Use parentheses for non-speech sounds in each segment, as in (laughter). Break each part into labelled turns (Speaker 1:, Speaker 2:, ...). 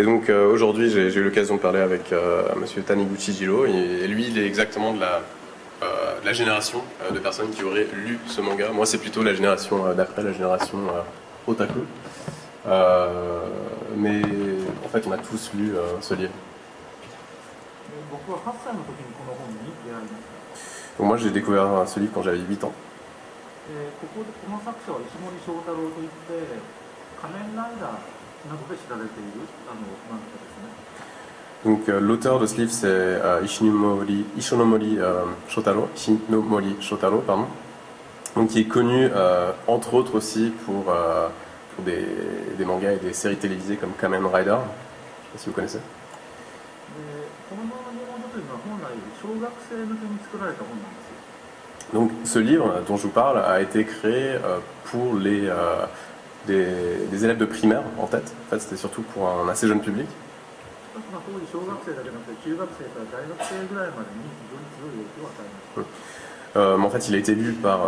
Speaker 1: Et donc euh, aujourd'hui, j'ai eu l'occasion de parler avec euh, Monsieur Taniguchi Jiro, et, lui, il est exactement de la, euh, génération euh, de personnes qui auraient lu ce manga. Moi, c'est plutôt la génération d'après, la génération otaku. mais en fait, on a tous lu ce livre. Donc, moi, j'ai découvert ce livre quand j'avais 8 ans.
Speaker 2: でここでこの作者は石森章太郎といって仮面ライダーなどで知られているあの漫画ですね。
Speaker 1: Donc euh, l'auteur de ce livre, c'est euh, Ishinomori, Ishinomori euh, Shotaro, Ishinomori Shotaro, pardon. Donc qui est connu euh, entre autres aussi pour, euh, pour des, des mangas et des séries télévisées comme Kamen Rider. Je sais pas si vous connaissez.
Speaker 2: でこの日本書というのは本来小学生向けに作られた本なんですよ。
Speaker 1: Donc ce livre dont je vous parle a été créé euh, pour les, euh, des, élèves de primaire en tête. En fait, c'était surtout pour un assez jeune public.
Speaker 2: Mmh.
Speaker 1: Euh, mais en fait, il a été lu par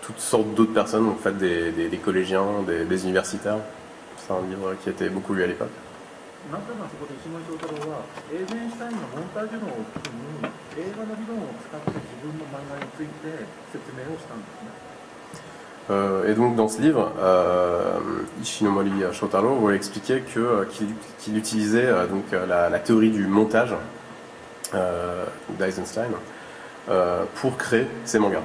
Speaker 1: toutes sortes d'autres personnes, en fait, des, des collégiens, des, universitaires. C'est un livre qui a été beaucoup lu à l'époque.
Speaker 2: なぜならそこで石森章太郎はエーゼンシュタインのモンタージュ論を基に映画の理論を使って自分の漫画について説明をしたんですね。
Speaker 1: Euh, et donc, dans ce livre, euh, Ishinomori Shotaro voulait expliquer que, euh, qu'il, qu'il utilisait euh, donc, euh, la, la théorie du montage euh, d'Eisenstein euh, pour créer ses mangas.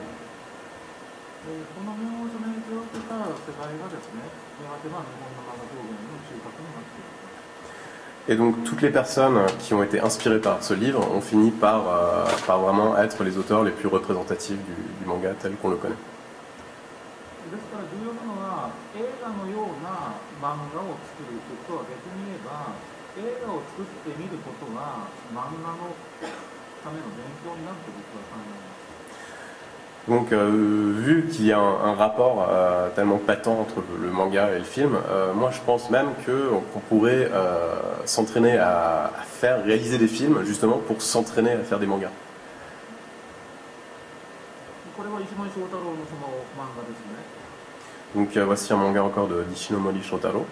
Speaker 2: で
Speaker 1: Et donc toutes les personnes qui ont été inspirées par ce livre ont fini par, euh, par vraiment être les auteurs les plus représentatifs du, du manga tel qu'on le connaît. Donc, euh, vu qu'il y a un, rapport euh, tellement patent entre le manga et le film, euh, moi je pense même qu'on pourrait s'entraîner à, faire réaliser des films justement pour s'entraîner à faire des mangas. Donc voici un manga encore de Ishinomori Shotaro.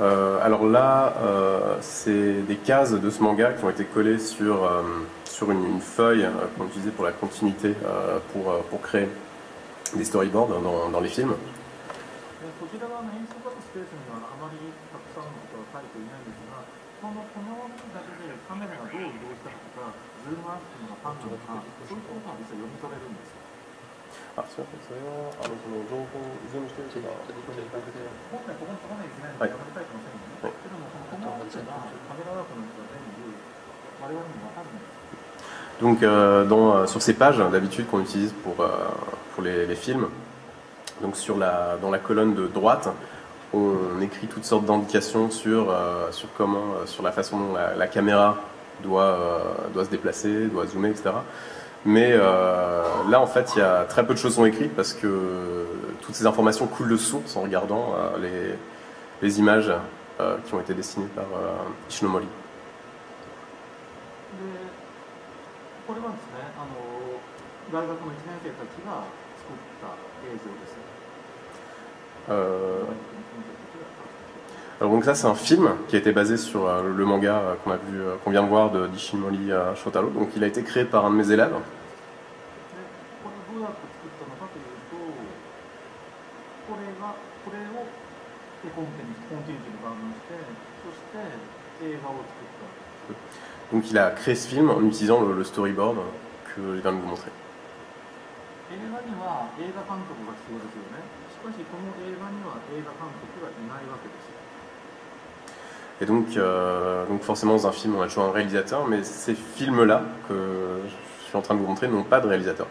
Speaker 1: Euh, alors là, euh, c'est des cases de ce manga qui ont été collées sur, euh, sur une, feuille qu'on utilisait pour la continuité, pour, pour créer des storyboards dans, dans les films donc euh, euh, sur ces pages, hein, d'habitude qu'on utilise pour, euh, pour les, films, donc sur la, dans la colonne de droite, on écrit toutes sortes d'indications sur, sur, comment, sur la façon dont la, la caméra doit, doit se déplacer, doit zoomer, etc. Mais euh, là, en fait, il y a très peu de choses sont écrites parce que toutes ces informations coulent de source en regardant euh, les, les images euh, qui ont été dessinées par Ishinomori. Alors donc ça c'est un film qui a été basé sur le manga qu'on vient de voir de Dishimoli Shotaro. Donc il a été créé par un de mes élèves. Donc il a créé ce film en utilisant le, le storyboard que je viens de vous montrer. Et donc, euh, donc forcément, dans un film, on a toujours un réalisateur, mais ces films-là que je suis en train de vous montrer n'ont pas de réalisateur.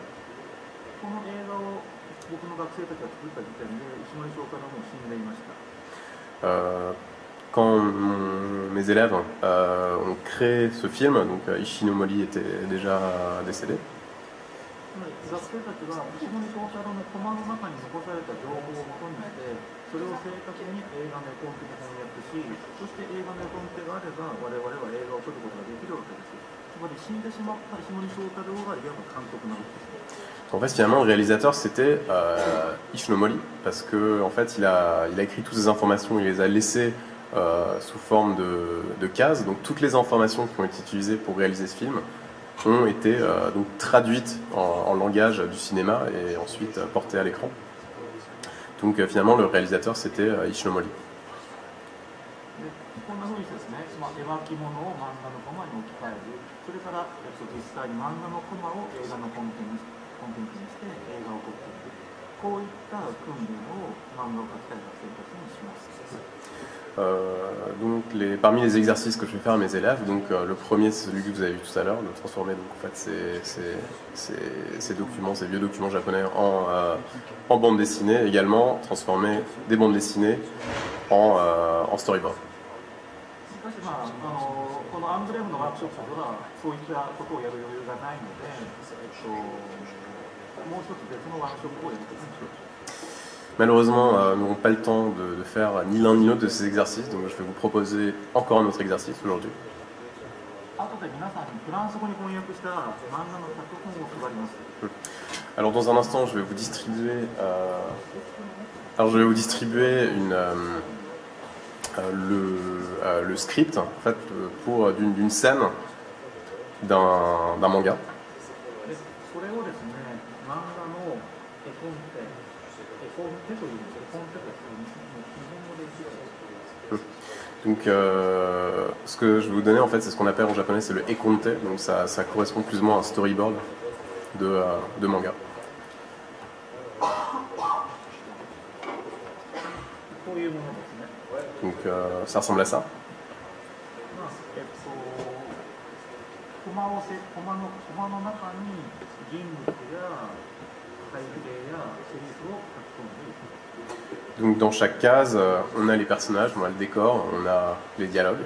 Speaker 1: Euh, quand mes élèves euh, ont créé ce film, donc Ishinomori était déjà décédé.
Speaker 2: つまり学生たちは石森章太郎のコマの中に残された情報をもとにしてそれを正確に映画の絵コンテに翻訳しそして映画の絵コンテがあれば我々は映画を撮ることができるわけです こで死んでしまった石森章太郎がいわば監督なんですよ
Speaker 1: En fait, finalement, le réalisateur, c'était euh, Ishnomori, parce que en fait, il a, il a écrit toutes ces informations, il les a laissées euh, sous forme de, de cases. Donc, toutes les informations qui ont été utilisées pour réaliser ce film ont été euh, donc traduites en, en langage du cinéma et ensuite euh, portées à l'écran.
Speaker 2: でこんなふうにですね、まあ、絵巻物を漫画のコマに置き換える、それから、えっと、実際に漫画のコマを映画のコンテンツ,コンテンツにして映画を撮っていく、こういった訓練を漫画を描きたい学生たちにします。
Speaker 1: donc les, parmi les exercices que je vais faire à mes élèves, donc euh, le premier c'est celui que vous avez vu tout à l'heure, de transformer donc en fait ces, ces, ces- ces documents, ces vieux documents japonais en, euh, en bande dessinée, également transformer des bandes dessinées en, euh, en storyboard.
Speaker 2: しかし、まあ、あのこのアンブレムのワークショップではそういったことをやる余裕がないので、えっと、もう一つ別のワークショップをやっていきましょう
Speaker 1: Malheureusement, euh, nous n'aurons pas le temps de, faire ni l'un ni l'autre de ces exercices, donc je vais vous proposer encore un autre exercice aujourd'hui. Alors dans un instant, je vais vous distribuer, euh, alors je vais vous distribuer une, euh, le, le, script en fait, pour d'une scène d'un manga. Donc, euh, ce que je vais vous donner, en fait, c'est ce qu'on appelle en japonais, c'est le ekonte. Donc, ça, correspond plus ou moins à un storyboard de, euh, manga. Donc, euh, ça ressemble à ça. Donc dans chaque case, euh, on a les personnages, on a le décor, on a les dialogues.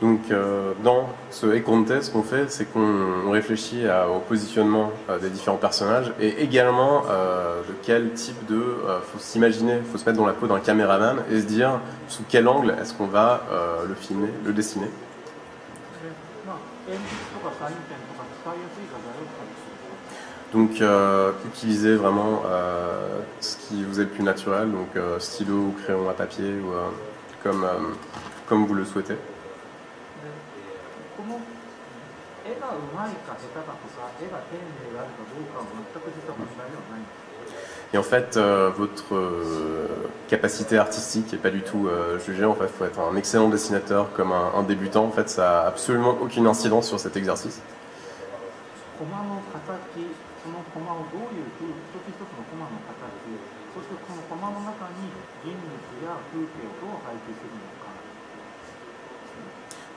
Speaker 1: Donc euh, dans ce E-Contest, ce qu'on fait, c'est qu'on réfléchit au positionnement euh, des différents personnages et également euh, de quel type de... Il faut s'imaginer, faut se mettre dans la peau d'un caméraman et se dire sous quel angle est-ce qu'on va le filmer, le dessiner. Donc utilisez vraiment ce qui vous est le plus naturel, donc stylo ou crayon à papier ou comme, comme vous le souhaitez.
Speaker 2: がうまいか下手かとか絵が丁寧であるかどうかは全く実は問題ではないんです
Speaker 1: Et en fait, euh, votre euh, capacité artistique n'est pas du tout euh, jugée. En fait, il faut être un excellent dessinateur comme un, un débutant. En fait, ça a absolument aucune incidence sur cet exercice.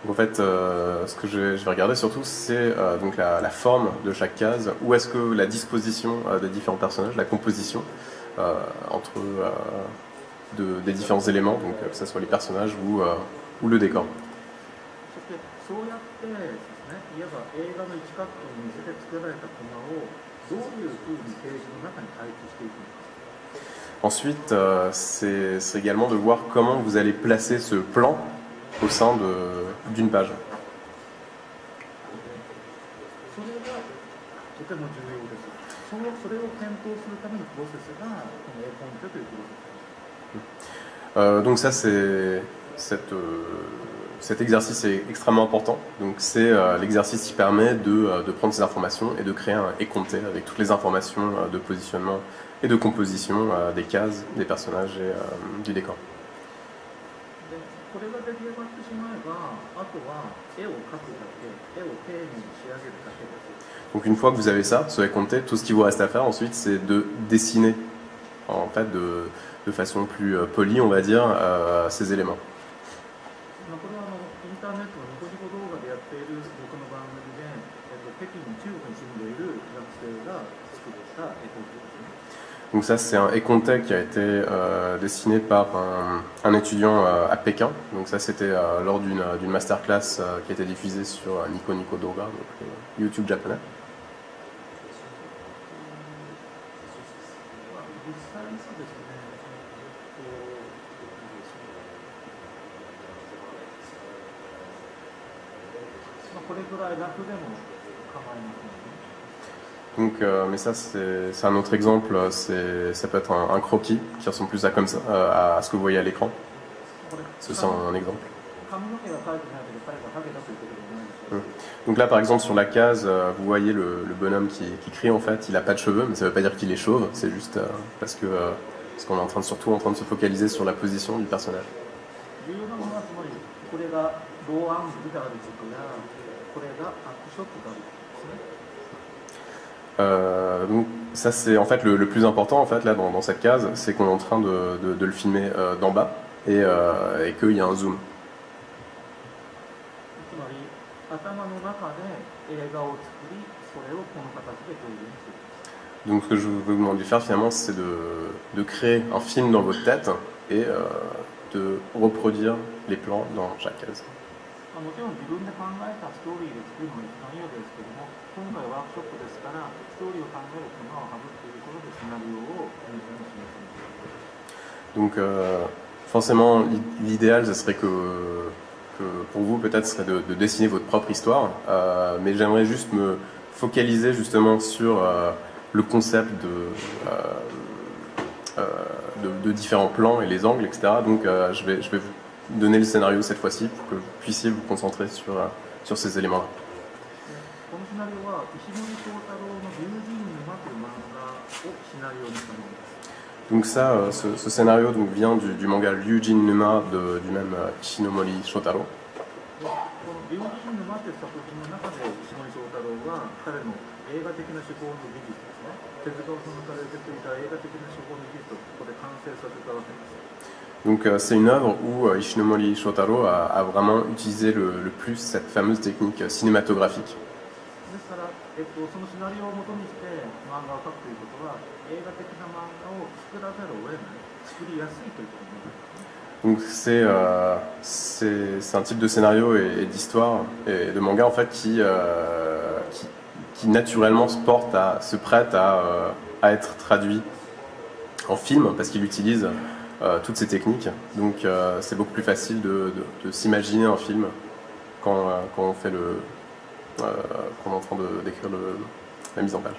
Speaker 1: En fait, euh, ce que je, vais regarder surtout, c'est euh, donc la, forme de chaque case, où est-ce que la disposition euh, des différents personnages, la composition entre des différents éléments, donc que ce soit les personnages ou le décor. Ensuite, c'est également de voir comment vous allez placer ce plan au sein d'une page. Euh, donc ça, c'est euh, cet, exercice est extrêmement important. Donc c'est euh, l'exercice qui permet de, de, prendre ces informations et de créer un e-comté avec toutes les informations de positionnement et de composition des cases, des personnages et du décor. Donc une fois que vous avez ça, soyez compté, tout ce qui vous reste à faire ensuite, c'est de dessiner en fait de, façon plus euh, polie, on va dire, euh, ces éléments. Donc ça, c'est un Econte qui a été euh, dessiné par un, étudiant à Pékin. Donc ça, c'était lors d'une masterclass qui a été diffusée sur Nico Nico Doga, YouTube japonais.
Speaker 2: くらい楽でも構いませんね。
Speaker 1: Donc, euh, mais ça, c'est c'est un autre exemple. C'est ça peut être un, un croquis qui ressemble plus à comme ça, euh, à ce que vous voyez à l'écran.
Speaker 2: これ
Speaker 1: C'est ça un exemple.
Speaker 2: 髪の毛が描いてないけど彼がハゲだということではないですよ、
Speaker 1: Donc là, par exemple, sur la case, euh, vous voyez le, le bonhomme qui, qui crie. En fait, il a pas de cheveux, mais ça veut pas dire qu'il est chauve. C'est juste euh, parce que euh, parce qu'on est en train de surtout en train de se focaliser sur la position du personnage.
Speaker 2: 重要なのはつまりこれがローアングルであることやこれがアップショットであることですね
Speaker 1: Euh, donc ça, c'est en fait le, le plus important en fait là dans, dans cette case, c'est qu'on est en train de, de- de le filmer euh, d'en bas et, euh, et qu'il y a un zoom.
Speaker 2: つまり頭の中で映画を作りそれをこの形で表現する
Speaker 1: Donc ce que je veux vous demander de faire finalement, c'est de, de créer un film dans votre tête et euh, de reproduire les plans dans chaque case.
Speaker 2: まあもちろん自分で考えたストーリーで作るのが一番いいわけですけども今回ワークショップですからストーリーを考える手間を省くということでシナリオを皆さんに示すんです
Speaker 1: Donc euh, forcément, l'i- l'idéal, ce serait que, que pour vous peut-être ce serait de, de dessiner votre propre histoire, euh, mais j'aimerais juste me focaliser justement sur euh, le concept de, euh, euh, de, de différents plans et les angles, etc. Donc euh, je, vais, je vais vous donner le scénario cette fois-ci pour que vous puissiez vous concentrer sur, euh, sur ces éléments-là. Donc ça, euh, ce, scénario donc, vient du, du manga Ryujin Numa de, du même euh, Shinomori Shotaro. Donc euh, c'est une œuvre où euh, Ishinomori Shotaro a, vraiment utilisé le, plus cette fameuse technique euh, cinématographique. Donc c'est euh, un type de scénario et, d'histoire et de manga en fait qui, qui, naturellement se porte à se prête à, à être traduit en film parce qu'il utilise toutes ces techniques. Donc euh, c'est beaucoup plus facile de, s'imaginer un film quand, euh, on fait le euh, est en train décrire la mise en page.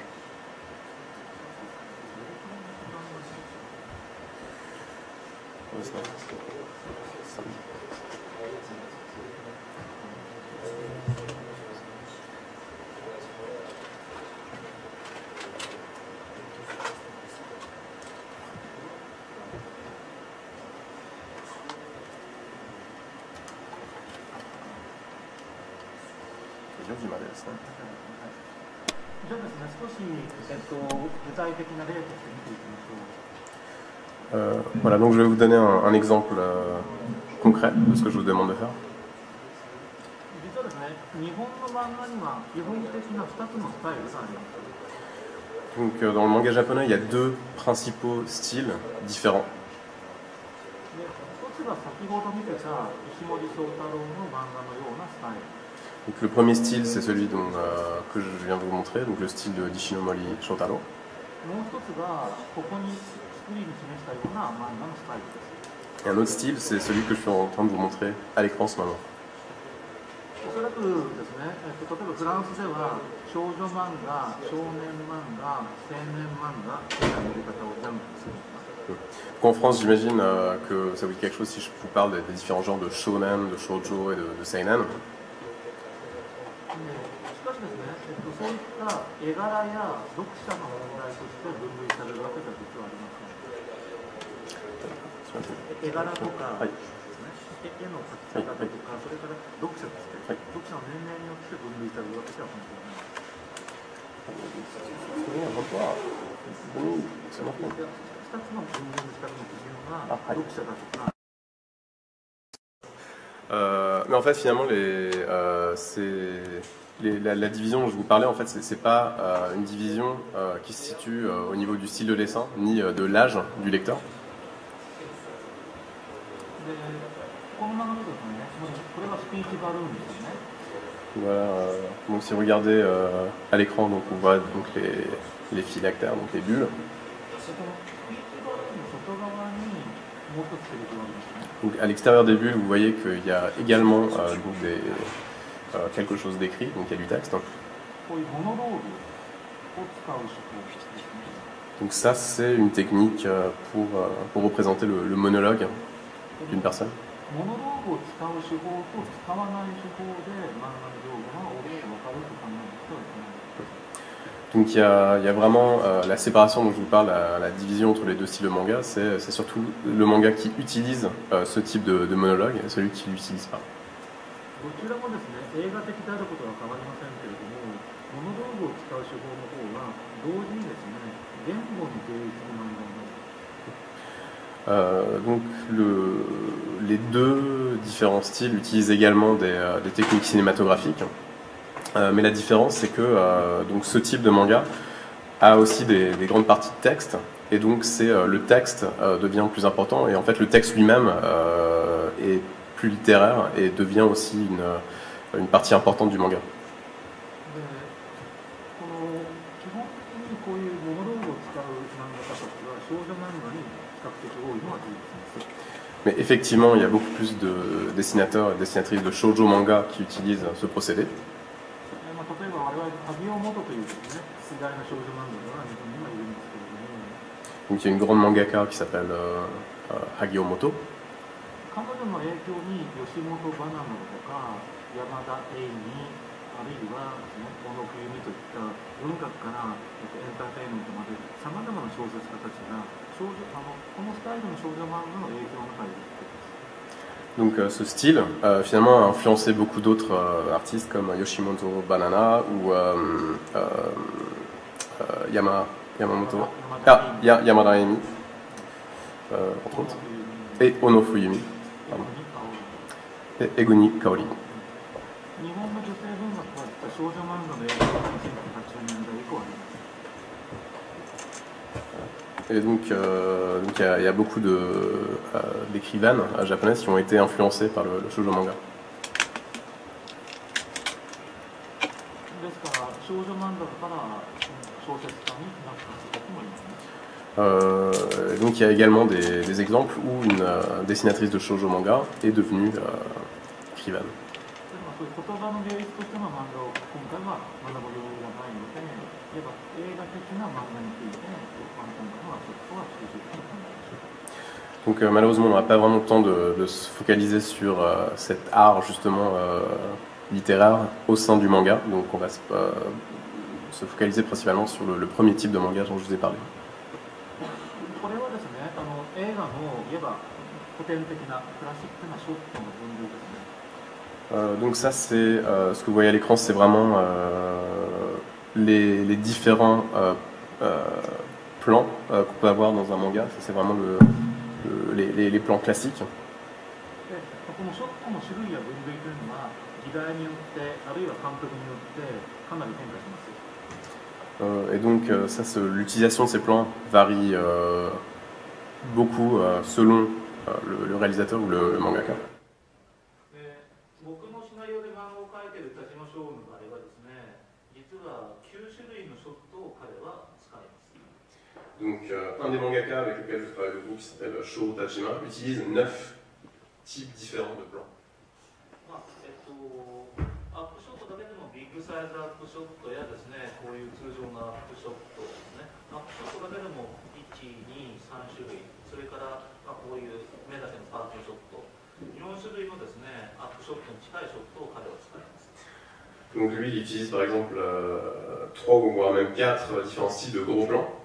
Speaker 1: je vais vous donner un, un exemple euh, concret de ce que je vous demande de faire.
Speaker 2: 実はですね、日本の漫画には基本的な2つのスタイルがあります。
Speaker 1: Donc euh, dans le manga japonais, il y a deux principaux styles différents.
Speaker 2: で、一つが先ほど見てた石森章太郎の漫画のようなスタイル。
Speaker 1: Donc le premier style, c'est celui dont, euh, que je viens de vous montrer, donc le style de Dishinomori Shotaro.
Speaker 2: もう一つが、ここに スクリーンに示したような漫画のスタイルです。
Speaker 1: Et un autre style, c'est celui que je suis en train de vous montrer à l'écran en ce moment.
Speaker 2: おそらくですね、えっと、例えばフランスでは少女漫画、少年漫画、青年漫画みたいな呼び方をジャンルにするんです。
Speaker 1: Donc en France, j'imagine euh, que ça vous dit quelque chose si je vous parle des, des différents genres de shonen, de shoujo et de, de seinen.
Speaker 2: 絵柄や読者の問題として分類されるわけでは実はありません。絵柄とか
Speaker 1: はい
Speaker 2: ですね、絵絵の描き方とか、それから読者ですね、
Speaker 1: はい
Speaker 2: 読者の年齢によって分類されるわけでは本当にない。 2つの分類の仕方の基準が
Speaker 1: あはい
Speaker 2: 読者だとか、
Speaker 1: Euh, mais en fait, finalement, les, euh, c'est- les- la, la division dont je vous parlais, en fait, c'est, c'est pas euh, une division euh, qui se situe euh, au niveau du style de dessin, ni euh, de l'âge du lecteur. Voilà, euh, donc si vous regardez euh, à l'écran, donc on voit donc les, les donc les bulles. Donc à l'extérieur des bulles, vous voyez qu'il y a également euh, donc euh, quelque chose d'écrit, donc il y a du texte. Donc ça, c'est une technique pour, pour représenter le monologue d'une personne donc il y, a, il y a vraiment euh, la séparation dont je vous parle, la, division entre les deux styles de manga, c'est surtout le manga qui utilise euh, ce type de, de, monologue et celui qui ne l'utilise pas donc le, les deux différents styles utilisent également des, euh, techniques cinématographiques, Euh, mais la différence c'est que euh, donc ce type de manga a aussi des, des grandes parties de texte, et donc c'est euh, le texte euh, devient plus important, et en fait le texte lui-même euh, est plus littéraire et devient aussi euh, une partie importante du manga. Mais effectivement, il y a beaucoup plus de dessinateurs et dessinatrices de shoujo manga qui utilisent ce procédé. Donc il y a une grande mangaka qui s'appelle euh, euh Hagiomoto. Moto.
Speaker 2: 彼女の影響に吉本バナナとか山田栄美あるいはですね小野冬美といった文学からえっとエンターテインメントまでさまざまな小説家たちが少女あのこのスタイルの少女漫画の影響の中にいる
Speaker 1: Donc euh, ce style, euh, finalement, a influencé beaucoup d'autres euh, artistes comme Yoshimoto Banana ou euh, euh, euh, Yama, Yamamoto,
Speaker 2: 山田
Speaker 1: ah, Ya- Yamada Emi, euh, entre
Speaker 2: 小野
Speaker 1: autres,
Speaker 2: 冬美
Speaker 1: et Ono Fuyumi,
Speaker 2: 小野香織
Speaker 1: et Egoni Kaori.
Speaker 2: 日本の女性文学は実は少女漫画の影響が1980年代
Speaker 1: Et euh, donc, il y, a beaucoup euh, d'écrivanes euh, japonaises qui ont été influencées par le, le shoujo manga. Euh, donc il y a également des, des exemples où une dessinatrice de shoujo manga est devenue écrivaine. Donc euh, malheureusement, on n'a pas vraiment le temps de, se focaliser sur euh, cet art justement euh, littéraire au sein du manga. Donc on va se, focaliser principalement sur le, premier type de manga dont je vous ai parlé. donc ça c'est ce que vous voyez à l'écran, c'est vraiment les, différents plans euh, qu'on peut avoir dans un manga. Ça, c'est vraiment les, plans classiques. Euh, et donc, euh, ça, l'utilisation de ces plans varie beaucoup selon le, le, réalisateur ou le, mangaka. Donc, euh, un des mangaka avec lequel je travaille beaucoup, qui s'appelle Shou Tajima, utilise neuf types différents de plans. Donc lui, il utilise par exemple euh, 3 ou voire même 4 différents styles de gros plans.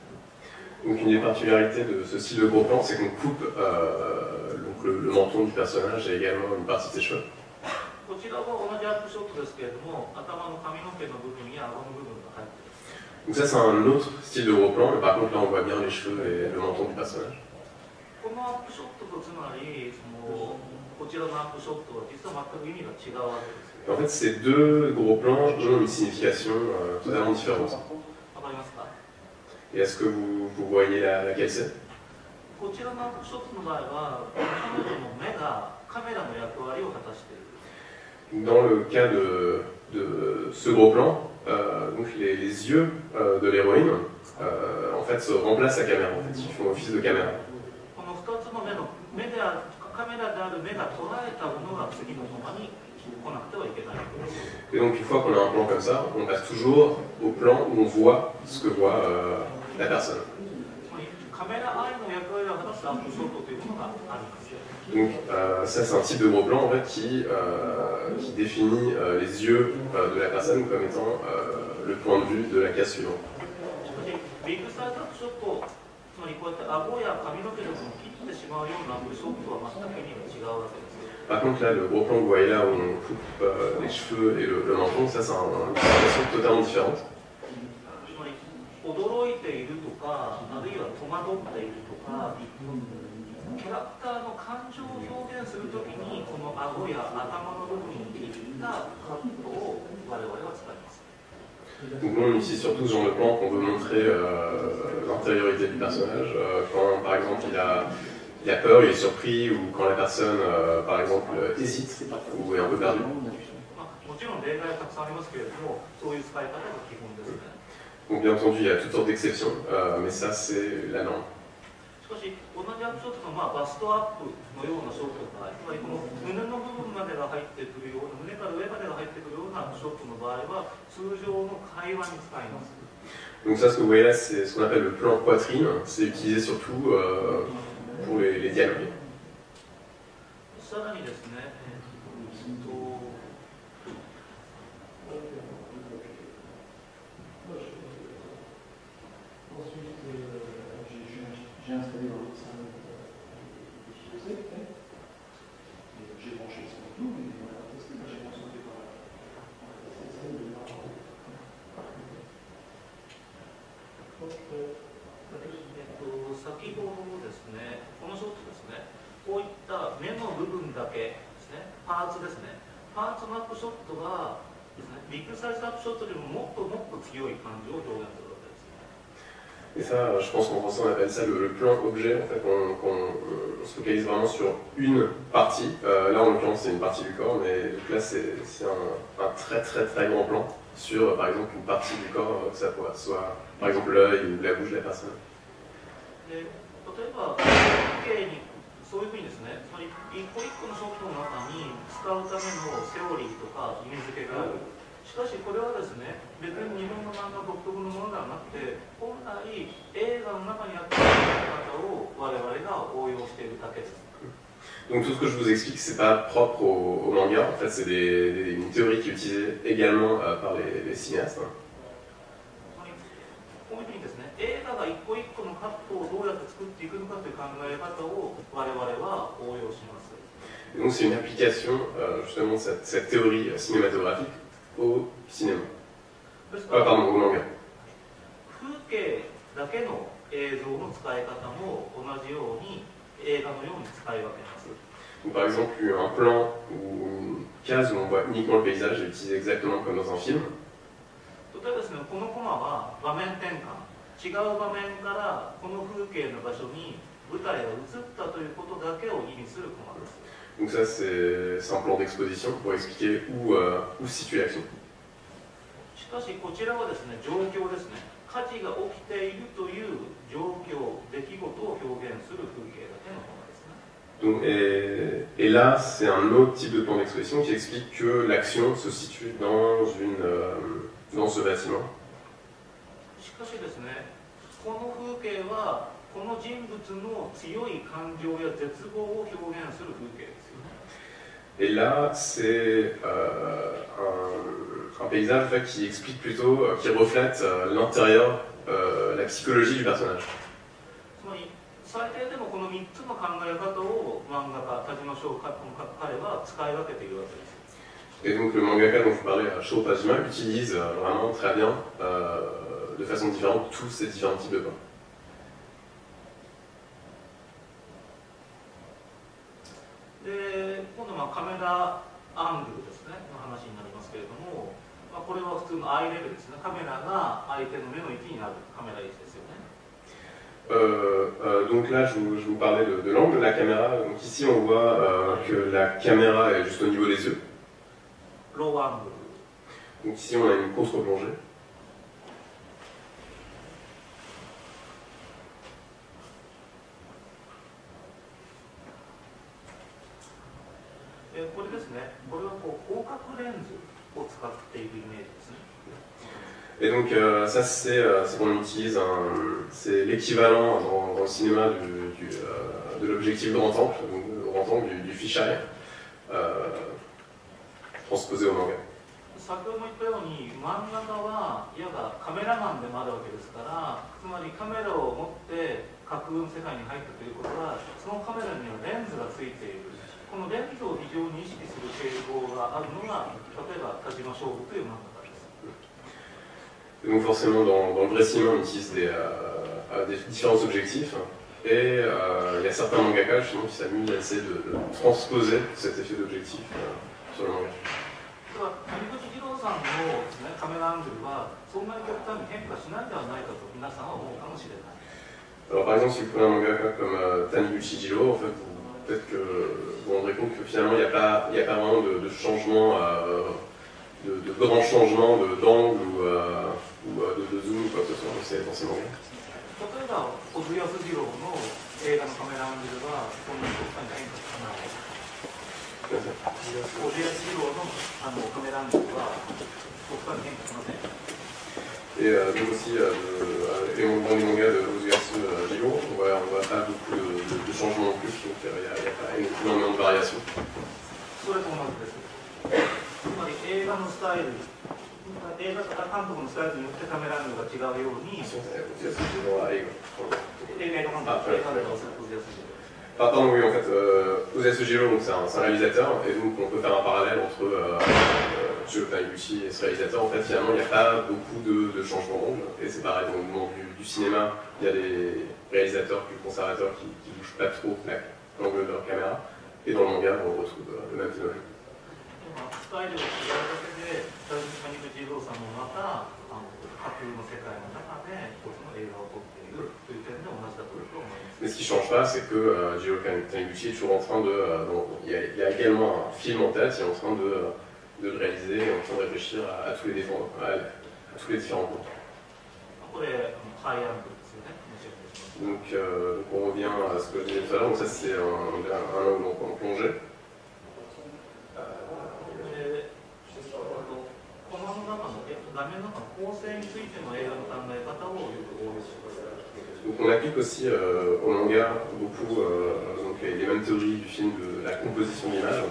Speaker 1: Donc une des particularités de ce style de gros plan, c'est qu'on coupe euh, donc le, menton du personnage et également une partie de ses cheveux. Donc ça c'est un autre style de gros plan, mais par contre là on voit bien les cheveux et le menton du personnage. En fait, ces deux gros plans ont une signification euh, totalement différente.
Speaker 2: わかりますか
Speaker 1: Et est-ce que vous, vous voyez la, laquelle c'est
Speaker 2: こちらのアップショットの場合は彼女の目がカメラの役割を果たしている
Speaker 1: Dans le cas de, de ce gros plan, euh, donc les, les yeux euh, de l'héroïne euh, en fait se remplacent la caméra, en fait, ils font office de caméra.
Speaker 2: この2つの目の目であるカメラである目が捉えたものが次のコマに来なくてはいけないわけです
Speaker 1: Et donc une fois qu'on a un plan comme ça, on passe toujours au plan où on voit ce que voit euh, la personne.
Speaker 2: つまりカメラアイの役割を果たすアップショットというものがあります
Speaker 1: Donc euh, ça c'est un type de gros plan en fait qui, euh, qui définit euh, les yeux euh, de la personne comme étant euh, le point de vue de la case suivante.
Speaker 2: しかし、ビッグサイズアップショット、つまりこうやって顎や髪の毛の部分を切ってしまうようなアップショットは全く意味が違うわけです。
Speaker 1: Par contre là le gros plan que vous voyez là où on coupe euh, les cheveux et le, le menton, ça c'est un- une situation totalement différente.
Speaker 2: つまり、驚いているとか、あるいは戸惑っているとか、キャラクターの感情を表現するときに、この顎や頭の部分を切ったカットを我々は使います。
Speaker 1: Donc nous on utilise surtout ce genre de plan qu'on veut montrer euh, l'intériorité du personnage. euh, quand par exemple il a, il a peur, il est surpris ou quand la personne euh, par exemple euh, hésite ou est un peu perdue. Donc bien entendu il y a toutes sortes d'exceptions, euh, mais ça c'est la norme.
Speaker 2: しかし、同じアップショットの、まあ、バストアップのようなショットの場合、つまりこの胸の部分までが入ってくるような、胸から上までが入ってくるようなショットの場合は、通常の会話に使います。
Speaker 1: Donc ça ce que vous voyez là c'est ce qu'on appelle le plan poitrine, c'est utilisé surtout euh, pour les, les dialogues.
Speaker 2: さらにですね、
Speaker 3: ça,
Speaker 1: je pense qu'en français, on appelle ça le, le plan objet. En fait, on, qu'on- on se focalise vraiment sur une partie. Euh, là, en l'occurrence, c'est une partie du corps, mais donc là, c'est c'est un, un très très très grand plan sur, euh, par exemple, une partie du corps, euh, que ça soit, soit par exemple l'œil ou la bouche de la personne.
Speaker 2: で例えば、風景にそういうふうにですね、つまり一個一個のショットの中に使うためのセオリーとか意味付けがある。 しかしこれはですね、別に日本の漫画独特のものではなくて、本来映画の中にあったやり方を我々が応用しているだけです。
Speaker 1: Donc tout ce que je vous explique, c'est pas propre au, au manga. En fait, c'est des, des- une théorie qui est utilisée également euh, par les, les cinéastes.
Speaker 2: つまりこういうふうにですね、映画が一個一個のカットをどうやって作っていくのかという考え方を我々は応用します。
Speaker 1: Donc, c'est une application euh, justement de cette, cette théorie euh, cinématographique au cinéma.
Speaker 2: です
Speaker 1: Ah.
Speaker 2: 風景だけの映像の使い方も同じように映画のように使い分けます。
Speaker 1: Par exemple, un plan ou une case où on voit uniquement le paysage est utilisé exactement comme dans un film.
Speaker 2: 例えばですね、このコマは場面転換、違う場面からこの風景の場所に舞台が移ったということだけを意味するコマです。
Speaker 1: Donc ça, c'est c'est un plan d'exposition pour expliquer où, euh, où se situe l'action.
Speaker 2: しかしこちらはですね、状況ですね。火事が起きているという状況、出来事を表現する風景だけのコマですね。
Speaker 1: Donc, et, et là, c'est un autre type de plan d'exposition qui explique que l'action se situe dans, une, euh, dans ce bâtiment.
Speaker 2: しかしですね、この風景は この人物の強い感情や絶望を表現する風景ですよね
Speaker 1: Et là, c'est euh, un, paysage qui explique plutôt, euh, qui reflète euh, l'intérieur, la psychologie du personnage. Et donc le mangaka dont vous parlais, Shou Tajima, utilise vraiment très bien, de façon différente, tous ces différents types de
Speaker 2: pain. まあカメラアングルですねの話になりますけれども、まあ、これは普通のアイレベルですねカメラが相手の目の位置になるカメラ位置ですよね
Speaker 1: Euh, euh, donc là, je vous, je vous parlais de, de l'angle de la caméra. Donc ici, on voit euh, que la caméra est juste au niveau des yeux. Donc ici, on a une contre-plongée.
Speaker 2: これですねこれはこう広角レンズを使っているイメージですね
Speaker 1: Et donc euh, ça, c'est euh, c'est qu'on utilise, c'est l'équivalent dans, dans le cinéma du, du, euh, de l'objectif grand angle, donc grand angle du, du fisheye, euh, transposé au manga.
Speaker 2: 先ほども言ったように漫画家はいわばカメラマンでもあるわけですからつまりカメラを持って架空の世界に入ったということはそのカメラにはレンズがついているこのレンズを非常に意識する傾向があるのが例えば田島勝負という漫画家です
Speaker 1: Et donc forcément, dans, dans le vrai cinéma, on utilise des, euh, des différents objectifs. Et euh, il y a certains mangaka justement qui s'amusent à essayer de, de transposer cet effet d'objectif euh, sur le manga.
Speaker 2: では谷口二郎さんのです、ね、カメラアングルはそんなに極端に変化しないんではないかと皆さんは思うかもしれない
Speaker 1: Alors par exemple, si vous prenez un mangaka comme euh, Taniguchi Jiro, en fait, vous- peut-être que vous vous rendrez compte que finalement, il n'y a, pas- il y a pas vraiment de, de changement, euh, de, de grands changements de- d'angle ou, euh, ou euh, de, de zoom ou quoi que ce soit dans ces, dans ces mangas.
Speaker 2: 例えば小津安二郎の映画のカメラアングルはそんなに極端に変化しない小津安二郎のあのカメラアングルは極端に変化しません
Speaker 1: Et euh, donc aussi, euh, de- euh, et on- dans les mangas de Osuyasu euh, on ne voit pas beaucoup de, changements non plus, donc il n'y a, pas énormément de variations. Ah, pardon, oui, en fait, euh, Jiro, c'est un, un, réalisateur, et donc on peut faire un parallèle entre euh, euh Joe et ce réalisateur. En fait, finalement, il n'y a pas beaucoup de, de changements d'angle, et c'est pareil dans le mouvement du, du cinéma, il y a des réalisateurs plus conservateurs qui ne bougent pas trop la- l'angle de leur caméra, et dans le manga, on retrouve euh, le même phénomène.
Speaker 2: まあスタイルが違うだけで谷口二郎さんもまたあの架空の世界の中で一つの映画を撮っているという点で同じだというと思います
Speaker 1: Mais ce qui ne change pas, c'est que euh, Jiro Taniguchi est toujours en train de. euh, bon, il, y a, il y a également un film en tête, il est en train de, euh, de le réaliser, et en train de réfléchir à, à tous les défends, à, à tous les différents points. Donc, euh, on revient à ce que je disais tout à l'heure, ça c'est un, un, en plongée. Donc on applique aussi euh, au manga beaucoup euh, donc, les mêmes théories du film de la composition
Speaker 2: d'image.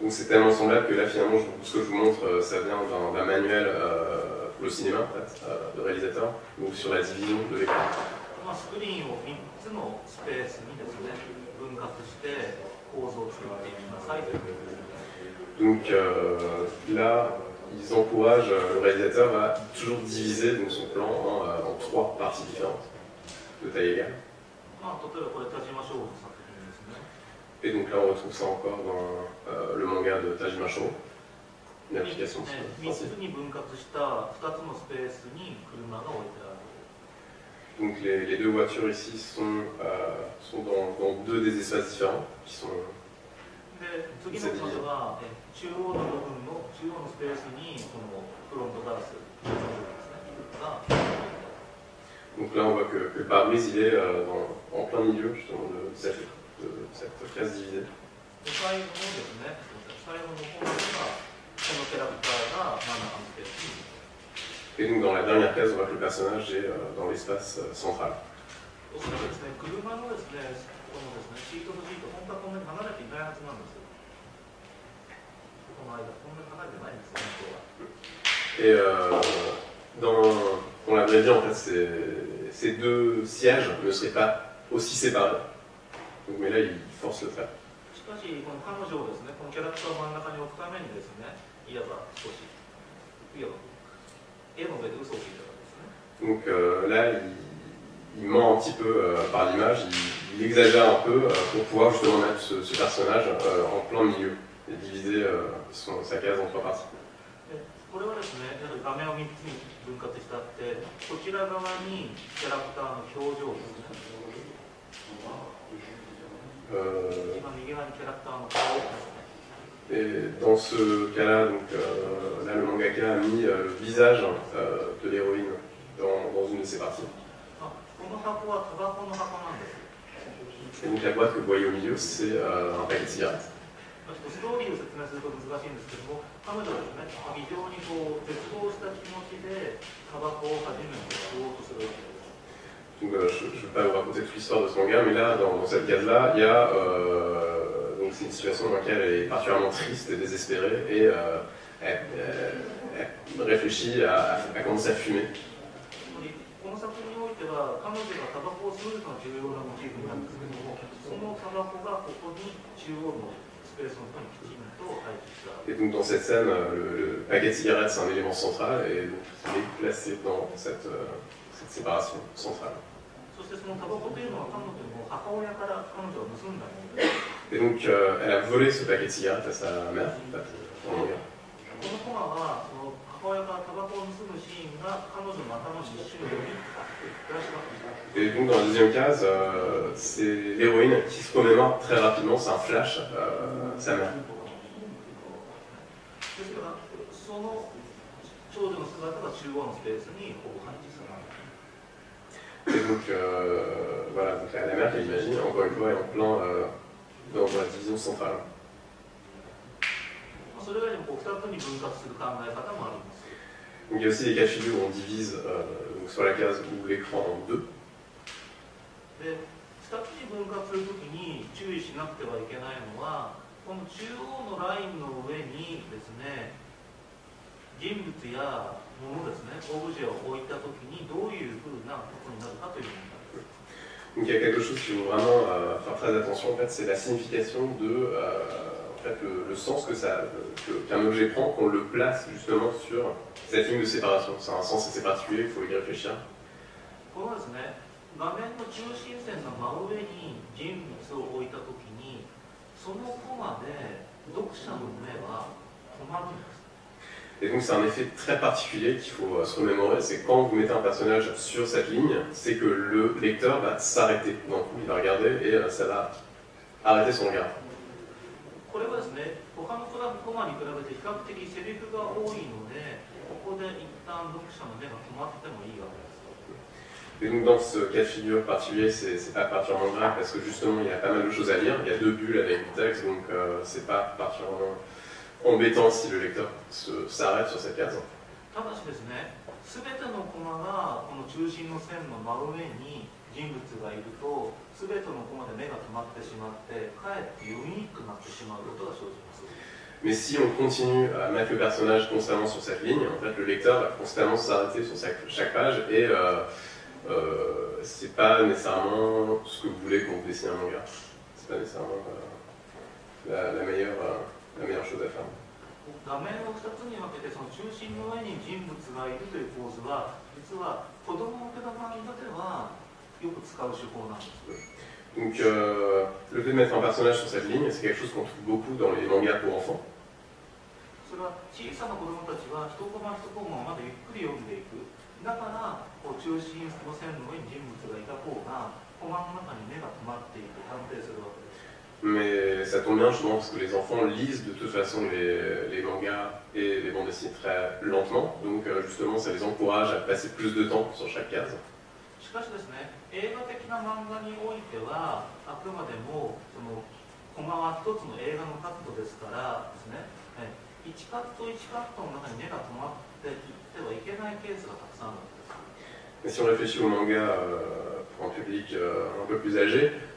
Speaker 1: Donc c'est tellement semblable que là finalement ce que je vous montre euh, ça vient d'un manuel euh, pour le cinéma en fait, euh, de réalisateur ou sur la division de l'écran. Donc là, ils encouragent le réalisateur à toujours diviser donc, son plan en, en, trois parties différentes de taille égale. Et donc là, on retrouve ça encore dans euh, le manga de Tajima Shou, une application. Donc les, deux voitures ici sont, euh, dans, deux des espaces différents qui sont. Donc là, on voit que, que Paris, il est euh, en plein milieu justement de cette cette classe divisée.
Speaker 2: 5の方ですね、最後の方が、このキャラクターがマナーです。
Speaker 1: Et donc dans la dernière case, on voit que le personnage est euh, dans l'espace euh, central. Et euh, dans, la vraie vie, en fait, ces deux sièges ne seraient pas aussi séparés. Donc, mais là, il force le trait.
Speaker 2: しかしこの彼女をですねこのキャラクターを真ん中に置くためにですねいわば少しいわば絵の上で嘘をついたわけですね
Speaker 1: Donc euh, là, il, il ment un petit peu euh, par l'image, il, il exagère un peu euh, pour pouvoir justement mettre ce, ce personnage euh, en plein milieu et diviser euh, son- sa case en trois parties.
Speaker 2: でこれはですねやはり画面を3つに分割したってこちら側にキャラクターの表情ですね
Speaker 1: et dans ce cas-là, donc, euh, là, le mangaka a mis euh, le visage euh, de l'héroïne dans, dans une de ses parties.
Speaker 2: あこの箱はタバコの箱なんです
Speaker 1: Et donc la boîte que vous voyez au milieu, c'est euh, un paquet de cigarettes.
Speaker 2: ちょっとストーリーを説明すると難しいんですけども彼女はですね非常にこう絶望した気持ちでタバコを初めて吸おうとするわけです
Speaker 1: euh, je ne vais pas vous raconter toute l'histoire de ce manga, mais là, dans, cette case-là, il y a. Euh, c'est une situation dans laquelle elle est particulièrement triste et désespérée, et euh, elle, réfléchit à, à, commencer à fumer. Et donc dans cette scène, le, le paquet de cigarettes c'est un élément central et donc, il est placé dans cette, séparation centrale. Et donc, euh, elle a volé ce paquet de cigarettes à sa mère. Et donc, dans la deuxième case, euh, c'est l'héroïne qui se remémore très rapidement, c'est un flash, euh, sa mère. Et donc, euh, voilà, donc la, la map, elle imagine en Guadeloupe et en plein euh, dans la division centrale. Donc, il y a aussi des cas où on divise euh, donc soit la case ou l'écran en deux.
Speaker 2: 人物や物ですねオブジェを置いたときにどういうふうなことになるかという問題です
Speaker 1: Donc il y a quelque chose qu'il faut vraiment euh, faire très attention, en fait, c'est la signification de euh, en fait, le, le sens que ça, que- qu'un objet prend, qu'on le place justement sur cette ligne de séparation. C'est un sens assez particulier, il faut y réfléchir.
Speaker 2: このですね画面の中心線の真上に人物を置いたときにそのコマで読者の目は止まるんです す。
Speaker 1: et donc c'est un effet très particulier qu'il faut euh, se remémorer, c'est quand vous mettez un personnage sur cette ligne, c'est que le lecteur va s'arrêter. D'un coup, il va regarder et euh, ça va arrêter son regard. Et donc dans ce cas de figure particulier, c'est pas particulièrement grave parce que justement il y a pas mal de choses à lire, il y a deux bulles avec du texte, donc euh, c'est pas particulièrement embêtant si le lecteur se- s'arrête sur cette case.
Speaker 2: ただしですね全てのコマがこの中心の線の真上に人物がいると全てのコマで目が止まってしまってかえって読みにくくなってしまうことが生じます
Speaker 1: Mais si on continue à mettre le personnage constamment sur cette ligne, en fait le lecteur va constamment s'arrêter sur chaque, chaque page et euh, euh, c'est pas nécessairement ce que vous voulez quand vous dessinez un manga. C'est pas nécessairement euh, la, la meilleure, euh, la meilleure chose à faire.
Speaker 2: 画面を2つに分けてその中心の上に人物がいるという構図は実は子供向けの漫画ではよく使う手法なんです
Speaker 1: Donc euh, le fait de mettre un personnage sur cette ligne, c'est quelque chose qu'on trouve beaucoup dans les mangas pour enfants. Mais ça tombe bien justement parce que les enfants lisent de toute façon les, les mangas et les bandes dessinées très lentement. Donc euh, justement ça les encourage à passer plus de temps sur chaque case.
Speaker 2: しかしですね映画的な漫画においてはあくまでもそのコマは一つの映画のカットですからですねえ 1カット1カットの中に目が止まっていってはいけないケースがたくさんあるわけです。
Speaker 1: Mais si on réfléchit au manga euh, pour un public euh, un peu plus âgé, il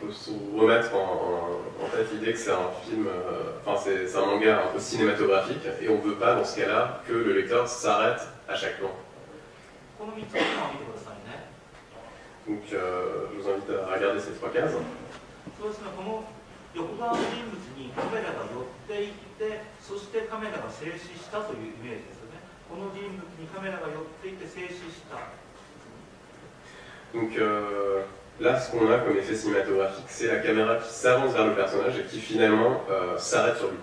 Speaker 1: faut se remettre en, en, tête l'idée que c'est un film, euh, enfin c'est un manga un peu cinématographique, et on ne veut pas dans ce cas-là que le lecteur s'arrête à chaque plan. Donc euh, je vous invite à regarder ces trois cases. Donc, euh, Là, ce qu'on a comme effet cinématographique, c'est la caméra qui s'avance vers le personnage et qui finalement euh, s'arrête sur lui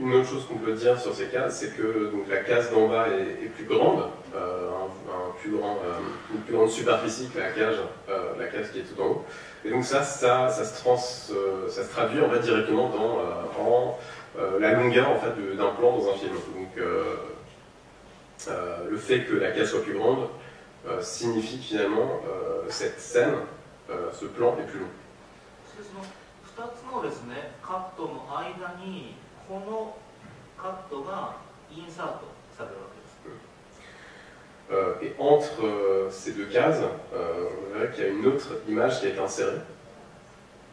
Speaker 1: une autre chose qu'on peut dire sur ces cases, c'est que donc, la case d'en bas est, plus grande, euh, un, plus grand, euh, une plus grande superficie que la cage, euh, la case qui est tout en haut. Et donc ça, ça, ça, se, traduit en fait directement dans en, la longueur en fait d'un plan dans un film. Donc le fait que la case soit plus grande signifie que finalement cette scène, ce plan est plus long
Speaker 2: でその2つのですねカットの間にこのカットがインサートされるわけです。
Speaker 1: Euh, et entre euh, ces deux cases, euh, on verrait qu'il y a une autre image qui a été insérée.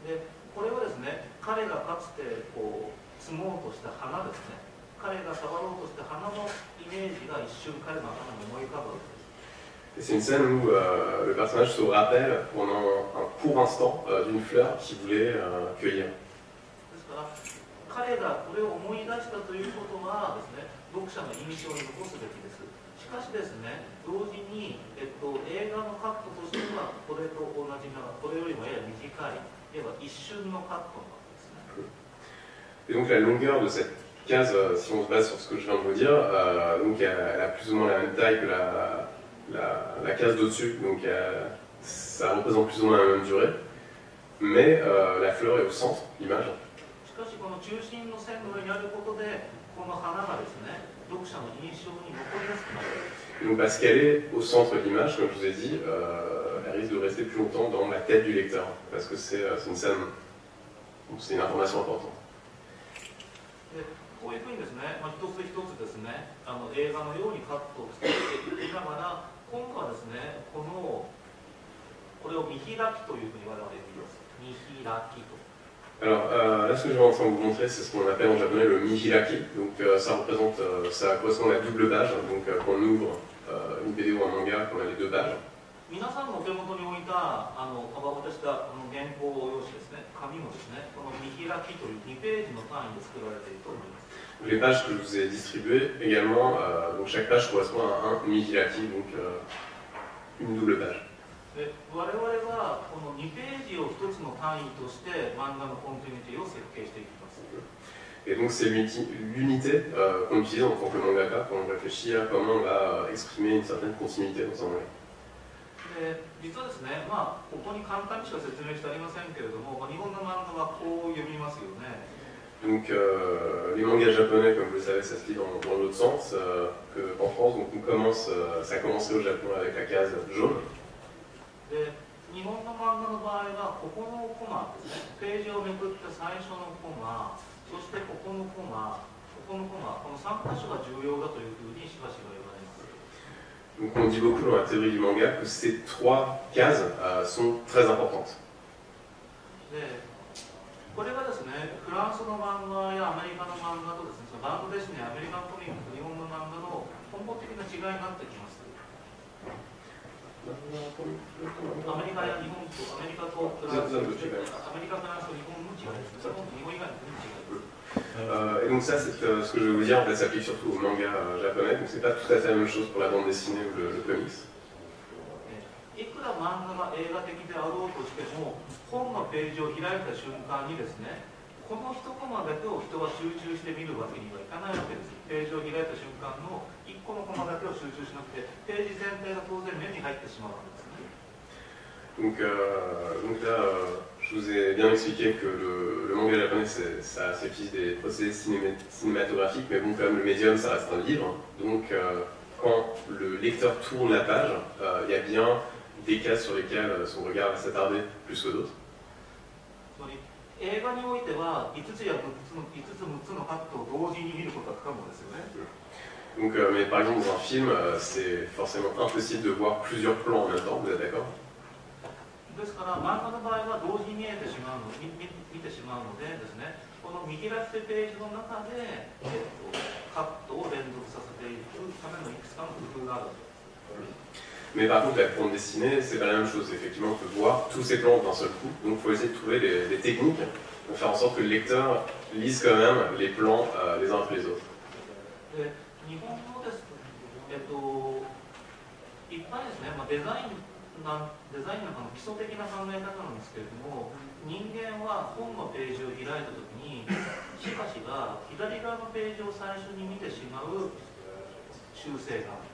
Speaker 2: でこれはですね彼がかつてこう積もうとした花ですね彼が触ろうとした花のイメージが一瞬彼の頭に思い浮かぶわけです。
Speaker 1: Et c'est une scène où euh, le personnage se rappelle pendant un court instant euh, d'une fleur qu'il voulait euh, cueillir.
Speaker 2: ですから 彼がこれを思い出したということはですね読者の印象に残すべきですしかしですね同時に、えっと、映画のカットとしてはこれと同じなこれよりもやや短いいわば一瞬のカットなわけですね
Speaker 1: Et donc la longueur de cette case, euh, si on se base sur ce que je viens de vous dire, euh, donc elle, elle a plus ou moins la même taille que la, la, la case d'au-dessus, donc elle- ça représente plus ou moins la même durée. Mais euh, la fleur est au centre, l'image.
Speaker 2: しこの中心の線の上にあることでこの花がですね読者の印象に残りやすくなる
Speaker 1: donc parce qu'elle est au centre de l'image, comme je vous ai dit, euh, elle risque de rester plus longtemps dans la tête du lecteur, parce que c'est euh, une scène, c'est une information importante.
Speaker 2: でこういうふうにですね、まあ、一つ一つですねあの映画のようにカットをしていきながら今度はですねこのこれを見開きというふうに我々言います見開きと
Speaker 1: Alors euh, là, ce que je vais en vous montrer, c'est ce qu'on appelle en japonais le mihiraki. Donc euh, ça représente, euh, ça correspond à la double page. Donc quand on ouvre une BD ou un manga, on a les deux pages. Les pages que je vous ai distribuées également, donc chaque page correspond à un mihiraki, donc une double page.
Speaker 2: で我々はこの2ページを1つの単位として漫画のコンティニティを設計していきます
Speaker 1: Et donc c'est l'unité euh, qu'on utilise en tant que mangaka quand on réfléchit à comment on va euh, exprimer une certaine continuité dans un manga.
Speaker 2: で実はですね、まあ、ここに簡単にしか説明してありませんけれども、まあ、日本の漫画はこう読みますよね。
Speaker 1: Donc euh, les mangas japonais, comme vous le savez, ça se lit dans, dans l'autre sens euh, qu'en France. Donc on commence, euh, ça a commencé au Japon avec la case jaune.
Speaker 2: で日本の漫画の場合は、ここのコマですね、ページをめくって最初のコマ、そしてここのコマ、ここのコマ、この3箇所が重要だというふうにしばしば言われます。
Speaker 1: Donc on dit beaucoup dans la théorie du manga que ces trois cases euh, sont très importantes.
Speaker 2: でこれがですね、フランスの漫画やアメリカの漫画とですね、バンアメリカンコミック、日本の漫画の根本的な違いになってきます。アメリカや日本とアメリカとフランス、
Speaker 1: 全部違い
Speaker 2: アメリカ、フランスと日本の違いですね。その日本以外の国の違いです。
Speaker 1: Euh, et donc ça, c'est, euh, ce que je vais vous dire, en fait, s'applique surtout au manga euh, japonais. Donc c'est pas tout à fait la même chose pour la bande dessinée ou le, le comics.
Speaker 2: いくら漫画が映画的であろうとしても、本のページを開いた瞬間にですね、この一コマだけを人は集中して見るわけにはいかないわけです。ページを開いた瞬間の1個のコマだけを集中しなくて、ページ全体が当然目に入ってしまうわけですね。
Speaker 1: Donc, euh, donc là, euh, je vous ai bien expliqué que le, le manga japonais, c'est- ça, ça utilise des procédés cinéma- cinématographiques, mais bon, quand même, le médium, ça reste un livre. Donc, euh, quand le lecteur tourne la page, euh, il y a bien des cases sur lesquelles euh, son regard va s'attarder plus que d'autres.
Speaker 2: 映画においては5つや6つの5つ6つのカットを同時に見ることは不可能ですよね。
Speaker 1: Donc, euh, mais par exemple, dans un film, euh, c'est forcément impossible de voir plusieurs plans en même temps, vous êtes d'accord?
Speaker 2: ですから漫画の場合は同時に見えてしまうの見見見てしまうのでですねこの見開きページの中で、えっと、カットを連続させていくためのいくつかの工夫がある
Speaker 1: Mais par contre, la bande dessinée, c'est pas la même chose. Effectivement, on peut voir tous ces plans d'un seul coup. Donc, il faut essayer de trouver des, des techniques pour faire en sorte que le lecteur lise quand même les plans euh, les uns après les autres.
Speaker 2: で日本のですえっといっぱいですね、まあ、デザインなんデザインの中の基礎的な考え方なんですけれども人間は本のページを開いた時にしばしば左側のページを最初に見てしまう習性がある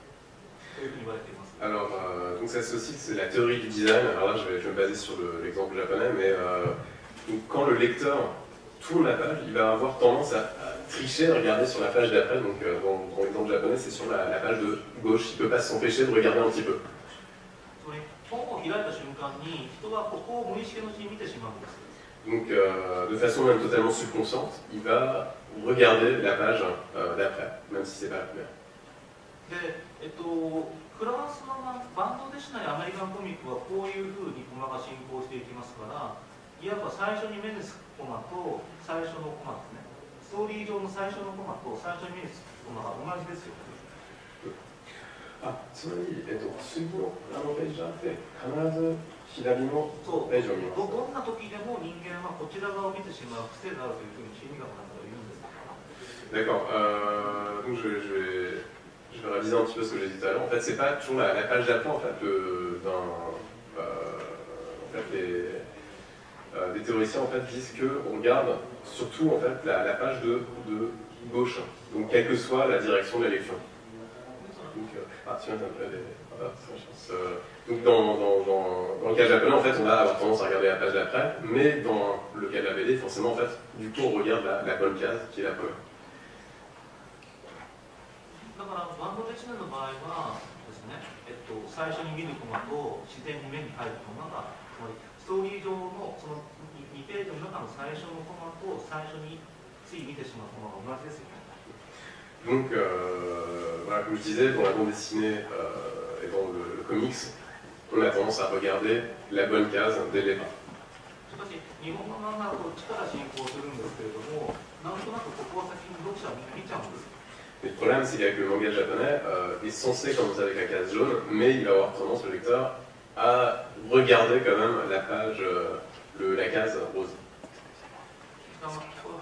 Speaker 2: というふうに言われています
Speaker 1: alors, euh, donc ça s'associe, c'est la théorie du design. Alors là, je vais, me baser sur l'exemple japonais, mais euh, quand le lecteur tourne la page, il va avoir tendance à, tricher, à regarder sur la page d'après. Donc, euh, dans, dans l'exemple japonais, c'est sur la, la, page de gauche. Il ne peut pas s'empêcher de regarder un petit peu. Donc, de façon même totalement subconsciente, il va regarder la page d'après, même si c'est pas la première.
Speaker 2: フランスのババンドでしないアメリカンコミックはこういうふうにコマが進行していきますからいわば最初に目につくコマと最初のコマですねストーリー上の最初のコマと最初に目につくコマが同じですよ
Speaker 1: あ、つまり、えっと、次のあのページじゃなくて、必ず左のページを見ます。
Speaker 2: どどんな時でも人間はこちら側を見てしまう癖があるというふうに心理学なんかでは言うんです
Speaker 1: D'accord. Euh, donc je, je vais, je vais réviser un petit peu ce que j'ai dit tout à l'heure. En fait, c'est pas toujours la, la page d'après en fait euh, les, euh, des théoriciens en fait disent que on regarde surtout en fait la, la page de, de gauche. Donc quelle que soit la direction de la lecture. Donc, euh, ah, dans, le cas japonais, en fait, on va avoir tendance à regarder la page d'après, mais dans le cas de la BD, forcément, en fait, du coup, on regarde la, la bonne case qui est la première.
Speaker 2: だからバンドデシネの場合はですね、えっと、最初に見るコマと自然に目に入るコマがつまりストーリー上のその 2, ページの中の最初のコマと最初につい見てしまうコマが同じですよね。
Speaker 1: Donc, euh, voilà, comme je disais, dans la bande dessinée euh, et dans le, le comics, on a tendance à regarder la bonne case dès le départ.
Speaker 2: しかし日本の漫画はこっちから進行するんですけれどもなんとなくここは先に読者見ちゃうんです
Speaker 1: Mais le problème, c'est qu'avec le manga japonais, euh, il est censé commencer avec la case jaune, mais il va avoir tendance, le lecteur, à regarder quand même la page, euh, le- la case rose.
Speaker 2: あの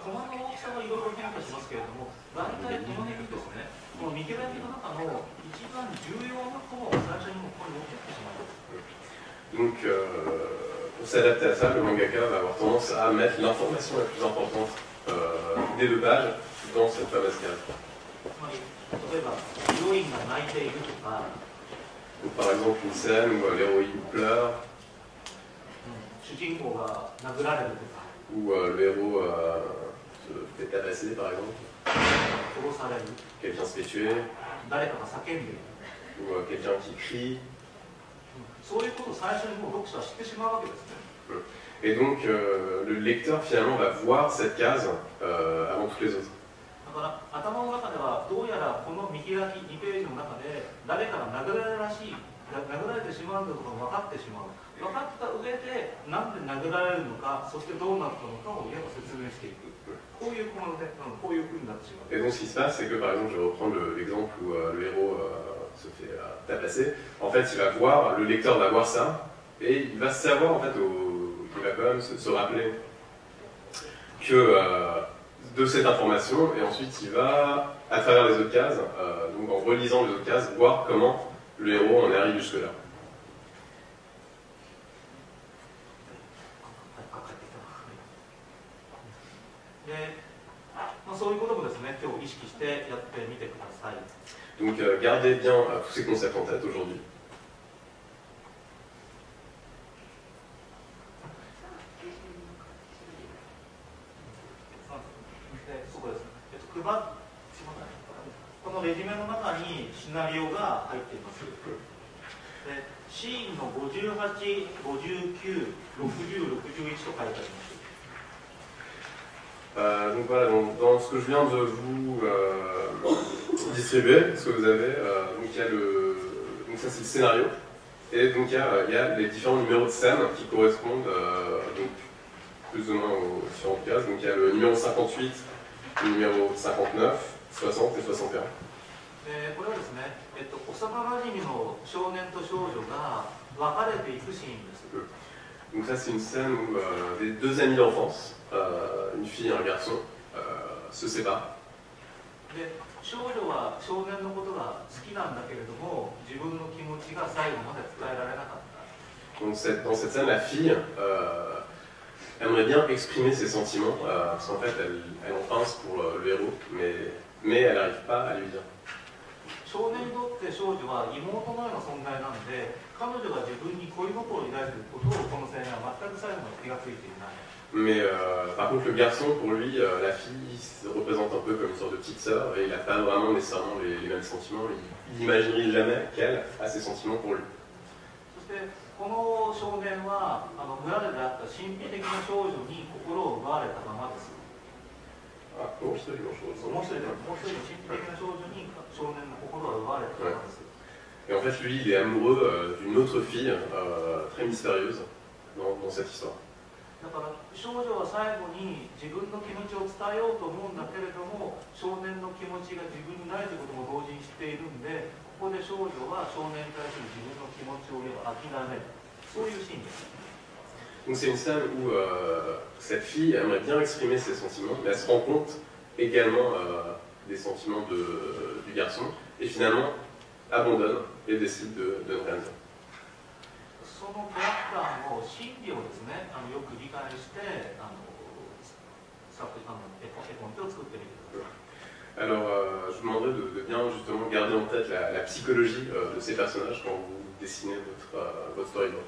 Speaker 2: コマの大きさはいろいろ変化しますけれども大体この辺にですねこの見開きの中の一番重要なコマを最初にもうここに持ってきてしまう
Speaker 1: Donc, euh, pour s'adapter à ça, le mangaka va avoir tendance à mettre l'information la plus importante euh, des deux pages dans cette fameuse case.
Speaker 2: つまり例えばヒロインが泣いているとか、
Speaker 1: Donc, par exemple, une scène où euh, l'héroïne pleure,
Speaker 2: 主人公が殴られるとか
Speaker 1: où euh, le héros euh, se fait tabasser, par exemple,
Speaker 2: 殺される
Speaker 1: quelqu'un se fait tuer,
Speaker 2: 誰かが叫んでいる
Speaker 1: ou euh, quelqu'un qui crie.
Speaker 2: そういうことを最初にもう読者は知ってしまうわけですね
Speaker 1: Et donc, euh, le lecteur, finalement, va voir cette case euh, avant toutes les autres.
Speaker 2: だから頭の中ではどうやらこの見開き2ページの中で誰かが殴られるらしい殴られてしまうんだとか分かってしまう分かった上でなんで殴られるのかそしてどうなったのかをいわば説明していくこういうこのでうんこういうふうになってしまう
Speaker 1: Et donc, ce qui se passe, c'est que, par exemple, je reprendre le- l'exemple où euh, le héros euh, se fait euh, tabasser. En fait, il va voir, le lecteur va voir ça, et il va savoir, en fait, au- il va quand même se, se rappeler que euh, de cette information et ensuite il va, à travers les autres cases, euh, donc en relisant les autres cases, voir comment le héros en arrive jusque-là.
Speaker 2: Eh,
Speaker 1: donc euh, gardez bien euh, tous ces concepts en tête aujourd'hui.
Speaker 2: のレジュメの中にシナリオが入っていますでシーンの58596061と書いてあります
Speaker 1: Euh, donc voilà, donc, dans ce que je viens de vous euh, distribuer, ce que vous avez, euh, donc il y a le, donc ça c'est le scénario, et donc il y, a, il y a les différents numéros de scène qui correspondent euh, donc, plus ou moins aux différentes cases. Donc il y a le numéro 58, le numéro 59, 60 et 61.
Speaker 2: でこれはですね、えっと、幼なじみの少年と少女が別れていくシーンです。
Speaker 1: Donc ça c'est une scène où euh, des deux amis d'enfance, euh, une fille et un garçon, euh, se séparent.
Speaker 2: で少女は少年のことが好きなんだけれども自分の気持ちが最後まで伝えられなかった。
Speaker 1: Donc cette- dans cette scène, la fille euh, aimerait bien exprimer ses sentiments, euh, parce qu'en fait elle, elle en pince pour euh, le héros, mais, mais elle n'arrive pas à lui dire.
Speaker 2: 少年にとって少女は妹のような存在なんで彼女が自分に恋心を抱いていることをこの青年は全く最後まで気がついていない。
Speaker 1: Mais euh, par contre, le garçon, pour lui, euh, la fille se représente un peu comme une sorte de petite sœur, et il n'a pas vraiment nécessairement les, les mêmes sentiments. Il n'imaginerait jamais qu'elle a ces sentiments pour lui.
Speaker 2: この少年はあの村で出会った神秘的な少女に心を奪われたままです。
Speaker 1: Ah, je
Speaker 2: もう一人のもう一人の神秘的な少女に少年の Hein,
Speaker 1: Et en fait, lui, il est amoureux euh, d'une autre fille euh, très mystérieuse dans, cette histoire. Donc c'est une scène où euh, cette fille aimerait bien exprimer ses sentiments, mais elle se rend compte également des sentiments du garçon, et finalement abandonne et décide de, de ne rien dire.
Speaker 2: そのキャラクターの心理をですねあのよく理解してあのさあの絵コ絵コンテを作ってみてください
Speaker 1: Alors, euh, je vous demanderais de, de bien justement garder en tête la, la psychologie euh, de ces personnages quand vous dessinez votre, euh, votre storyboard.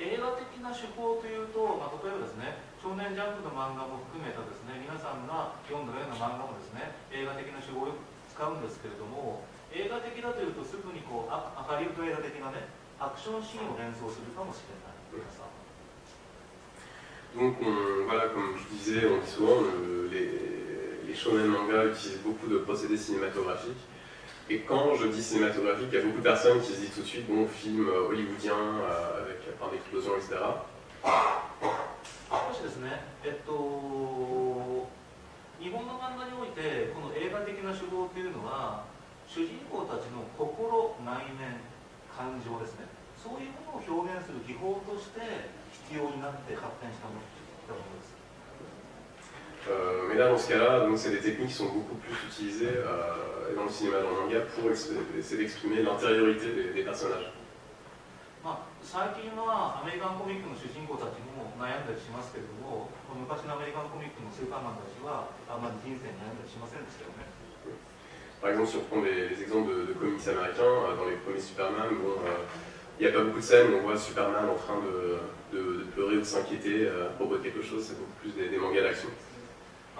Speaker 2: 映画的な手法というと、まあ、例えばですね少年ジャンプの漫画も含めたですね皆さんが読んだような漫画もですね映画的な手法をよく 使うんですけれども映画的だというとすぐにこうあハリウッド映画的なねアクションシーンを連想するかもしれない皆さん
Speaker 1: Donc, on- voilà, comme je disais, on dit souvent, le- les, les shonen manga utilisent beaucoup de procédés cinématographiques. Et quand je dis cinématographique, il y a beaucoup de personnes qui se disent tout de suite, bon, film euh, hollywoodien, euh, avec plein d'explosions, etc.
Speaker 2: 少しですねえっと 日本の漫画においてこの映画的な手法というのは主人公たちの心内面感情ですねそういうものを表現する技法として必要になって発展したものだと思います
Speaker 1: Euh, mais là, dans ce cas-là, c'est des techniques qui sont beaucoup plus utilisées euh, dans le cinéma, dans le manga, pour essayer d'exprimer l'intériorité des, des personnages.
Speaker 2: まあ、最近はアメリカンコミックの主人公たちも悩んだりしますけれども 昔のアメリカンコミックのスーパーマンたちはあまり人生に悩んだりしませんでしたよね
Speaker 1: Par exemple, si on prend les, les exemples de, de comics américains, euh, dans les premiers Superman, bon, euh, il n'y a pas beaucoup de scènes où on voit Superman en train de, de- de pleurer ou de s'inquiéter euh, à propos de quelque chose, c'est beaucoup plus des, des mangas d'action.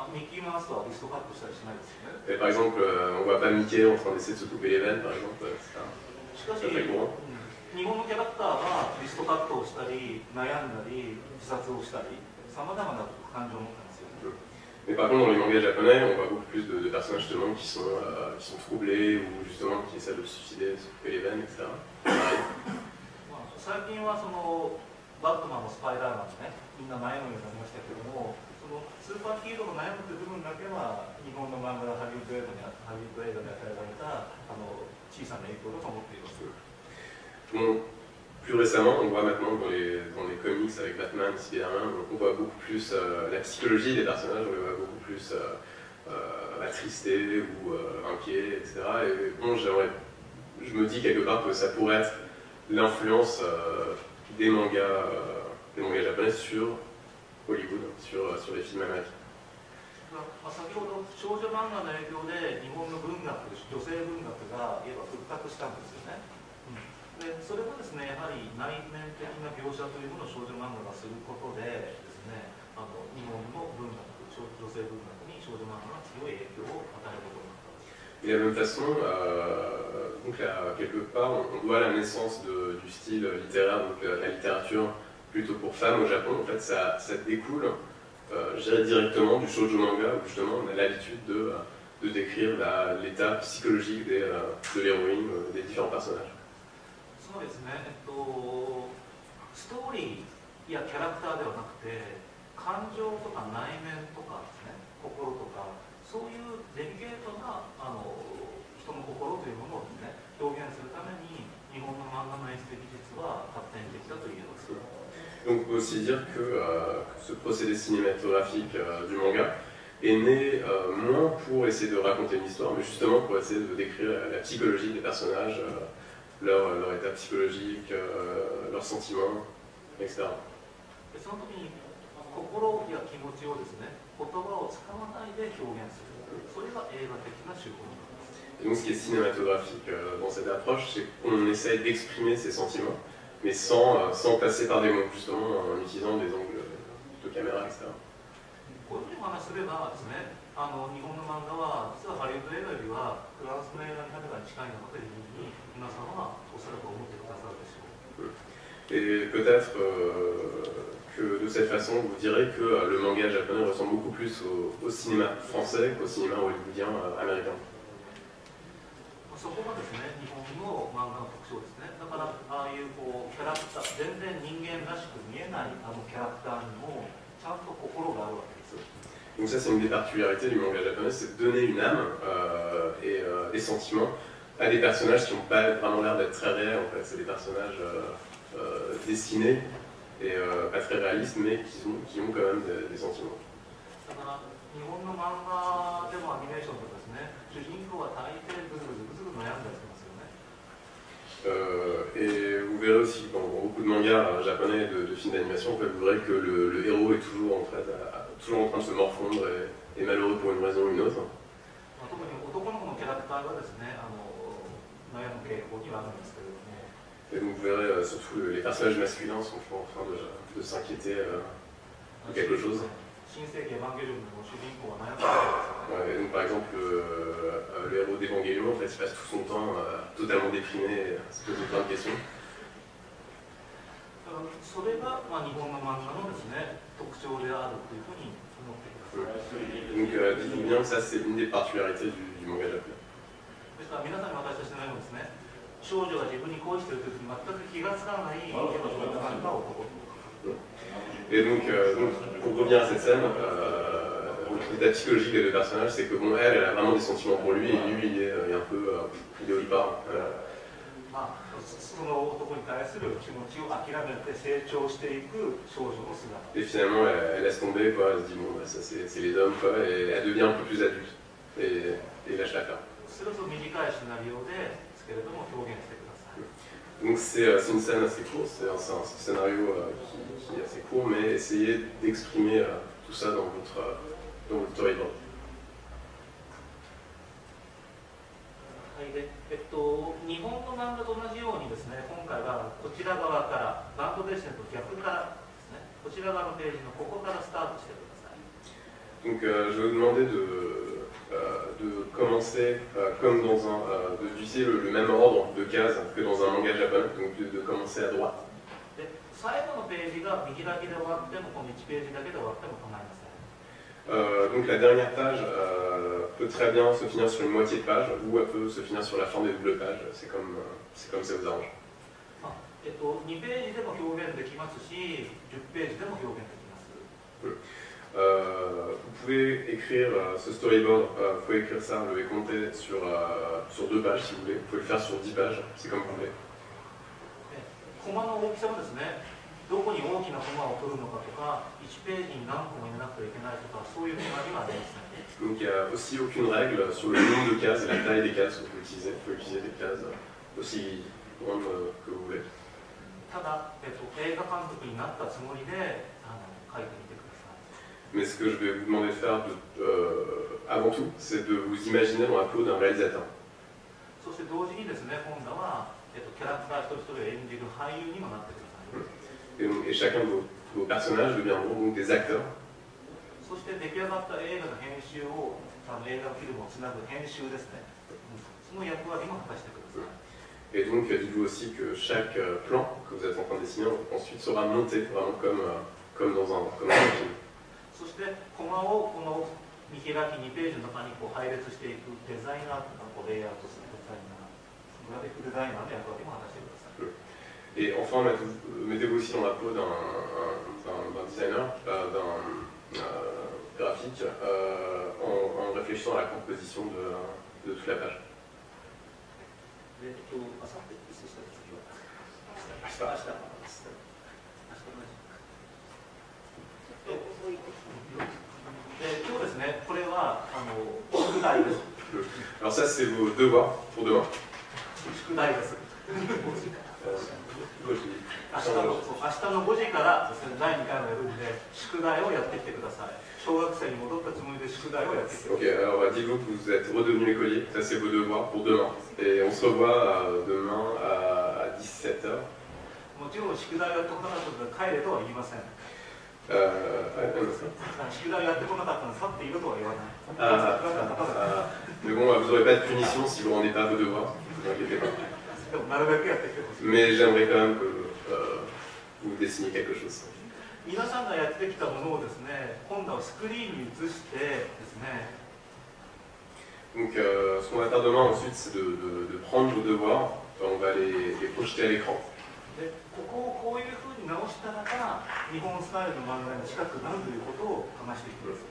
Speaker 2: あミッキーマウスとはリストカットしたりしないですよね
Speaker 1: Et par exemple, euh, on voit pas Mickey en train d'essayer de se couper les veines, par exemple. euh, c'est un-
Speaker 2: しかし、
Speaker 1: それも
Speaker 2: うん日本のキャラクターがリストカットをしたり悩んだり自殺をしたり さまざまな感情を持ったんですよね
Speaker 1: Mais par contre, dans les mangas japonais, on voit beaucoup plus de, de personnages justement qui sont, euh, qui sont troublés ou justement qui essaient de se suicider, de se couper les veines, etc. Pareil.
Speaker 2: まあ、最近はそのバットマンのスパイダーマンねみんな悩むようになりましたけどもそのスーパーヒーローの悩むという部分だけは日本の漫画ハリウッド映画にハリウッド映画で与えられたあの小さな影響だと思っています。
Speaker 1: Bon, plus récemment, on voit maintenant dans les, dans les comics avec Batman, Spider-Man, on voit beaucoup plus euh, la psychologie des personnages, on les voit beaucoup plus euh, euh, attristés ou euh, inquiets, etc. Et bon, j'aimerais, je me dis quelque part que ça pourrait être l'influence euh, des mangas, euh, des mangas japonais sur Hollywood, sur, sur les films américains.
Speaker 2: まあ、先ほど少女漫画の影響で日本の文学女性文学がいわば復活したんですよね、うん、
Speaker 1: et de la même façon, euh, donc quelque part, on, voit la naissance du style littéraire, donc euh, la littérature plutôt pour femmes au Japon. En fait, ça, découle, euh, je dirais directement du shoujo manga, où justement on a l'habitude de, décrire l'état psychologique des, de l'héroïne, des différents personnages.
Speaker 2: そうですね、えっと、ストーリーやキャラクターではなくて感情とか内面とかですね心とかそういうデリケートなあの人の心というものをですね表現するために日本の漫画の演出技術は発展してきたと言えます。
Speaker 1: Donc on peut aussi dire que euh, ce procédé cinématographique euh, du manga est né euh, moins pour essayer de raconter une histoire, mais justement pour essayer de décrire la psychologie des personnages, euh, leur, leur état psychologique, euh, leurs sentiments, etc.
Speaker 2: でその時に心や気持ちをですね言葉を使わないで表現するそれが映画的な手法なんです
Speaker 1: Et donc ce qui est cinématographique euh, dans cette approche, c'est qu'on essaye d'exprimer ses sentiments, mais sans, euh, sans passer par des mots, justement en utilisant des angles de caméra, etc.
Speaker 2: こういうふうにお話しすればですねあの日本の漫画は実はハリウッド映画よりはフランスの映画にカメラに近いのかというふうに 皆さんはおそらく思ってくださるでしょう
Speaker 1: Et peut-être euh, que de cette façon, vous direz que euh, le manga japonais ressemble beaucoup plus au, au cinéma français qu'au cinéma hollywoodien euh, américain.
Speaker 2: そこがですね日本の漫画の特徴ですねだからああいうこうキャラクター全然人間らしく見えないあのキャラクターにもちゃんと心があるわけです
Speaker 1: Donc ça, c'est une des particularités du manga japonais, c'est de donner une âme euh, et euh, des sentiments à des personnages qui n'ont pas vraiment l'air d'être très réels. En fait, c'est des personnages euh, euh, dessinés et euh, pas très réalistes, mais qui ont, qui ont quand même des, des sentiments.
Speaker 2: だから日本の漫画でもアニメーションとかですね主人公は大抵ぐずぐずぐずぐず悩んだりしますよね
Speaker 1: Euh, et vous verrez aussi dans beaucoup de mangas euh, japonais de, de films d'animation, en fait, vous verrez que le, le héros est toujours en, fait, à- à- toujours en train de se morfondre et, et malheureux pour une raison ou une autre.
Speaker 2: まあ、特に男の 子のキャラクターがですねあの悩む傾向にはあるんですけれども
Speaker 1: Et donc vous verrez euh, surtout le- les personnages masculins sont toujours en train de, de s'inquiéter euh, de quelque chose.
Speaker 2: 新世紀エヴァンゲリオンの主人公は悩んでるわけですよね
Speaker 1: Ouais, et donc par exemple euh, euh, le héros d'Evangelion, en fait, il passe tout son temps euh, totalement déprimé, et se poser plein de questions.
Speaker 2: だからそれが、まあ、日本の漫画のですね特徴であるというふうに思ってください。
Speaker 1: Donc euh, dites-vous bien que ça c'est une des particularités du, du manga japonais.
Speaker 2: ですから皆さんに私としてのようにですね少女が自分に恋しているというふうに全く気がつかない少女さんが男
Speaker 1: Et donc, euh, donc, pour revenir à cette scène, euh, l'état psychologique des deux personnages, c'est que bon, elle, elle a vraiment des sentiments pour lui, et lui, il est, il est un peu, euh, il est au départ. euh,
Speaker 2: まあ、そその男に対する気持ちを諦めて成長していく少女の姿
Speaker 1: et finalement, elle, elle laisse tomber, quoi, elle se dit, bon, bah, ça c'est c'est les hommes, quoi, et elle devient un peu plus adulte, et, et lâche l'affaire.
Speaker 2: それを短いシナリオですけれども表現してください。
Speaker 1: Donc c'est euh, une scène assez courte, c'est un, un scénario euh, qui, qui est assez court, mais essayez d'exprimer euh, tout ça dans votre, euh, dans votre storyboard.
Speaker 2: はいでえっと、日本の漫画と同じようにですね今回はこちら側からバンドデッシュと逆からですねこちら側のページのここからスタートしてください
Speaker 1: Donc euh, je vais vous demander de, euh, Euh, de commencer, euh, comme dans un, euh, de, d'utiliser le, même ordre de cases que dans un manga japonais, donc de, commencer à droite. Donc la dernière page peut très bien se finir sur une moitié de page ou elle peut se finir sur la fin des doubles pages, c'est comme, c'est comme ça vous arrange. vous pouvez écrire euh, ce storyboard, euh, vous pouvez écrire ça, le compter sur, euh, sur deux pages si vous voulez, vous pouvez le faire sur dix pages, c'est comme vous voulez.
Speaker 2: コマの大きさもですねどこに大きなコマを取るのかとか1ページに何個も入れなくてはいけないとかそういう決まりはありません
Speaker 1: Donc il n'y a aussi aucune règle sur le nombre de cases et la taille des cases que vous pouvez utiliser. Vous pouvez utiliser des cases aussi grandes euh, que vous voulez.
Speaker 2: ただ、えっと、映画監督になったつもりであの書いてみてください
Speaker 1: Mais ce que je vais vous demander de faire euh, avant tout, c'est de vous imaginer dans la peau d'un réalisateur. Et, donc, hum. chacun de vos, personnages deviendront donc des acteurs. Et donc, euh, dites-vous aussi que chaque euh, plan que vous êtes en train de dessiner ensuite sera monté vraiment comme, comme dans un film.
Speaker 2: そしてコマをこの見開き2ページの中にこう配列していくデザイナーとかこうレイアウトするデザイナーグラフィックデザイナーの役割も果たしてください
Speaker 1: Et enfin, mettez-vous aussi dans la peau d'un designer, d'un euh, graphique, euh, en, en réfléchissant à la composition de, de toute la page.
Speaker 2: でえっとあさってそしたら次は
Speaker 1: 明日
Speaker 2: 明日明日で今日ですねこれはあの宿題です
Speaker 1: Alors ça, c'est vos devoirs pour demain.
Speaker 2: 宿題です
Speaker 1: Euh,
Speaker 2: 明日の明日の5時からですね第2回もやるんで宿題をやってきてください小学生に戻ったつもりで宿題をやってきてくだ
Speaker 1: Ok,
Speaker 2: さい
Speaker 1: alors bah, dites-vous que vous êtes redevenu écolier, ça c'est vos devoirs pour demain. Et on se revoit euh, demain à, 17h.
Speaker 2: もちろん宿題をやってこなかったので帰れとは言いません 宿題をやってこなかったので去っているとは言わない
Speaker 1: Ah, ah, ah. Mais bon, vous n'aurez pas de punition si vous ne rendez pas vos devoirs, ne vous inquiétez pas.
Speaker 2: でもなるべくやってきてほしい
Speaker 1: Mais j'aimerais quand même que euh, vous dessiniez quelque chose.
Speaker 2: 皆さんがやってきたものをですね今度はスクリーンに映してですね
Speaker 1: Donc euh, ce qu'on va faire demain ensuite, c'est de, de- de prendre vos devoirs, on va les, les projeter à l'écran.
Speaker 2: でここをこういうふうに直したらば日本スタイルの漫画に近くなるということを話していきます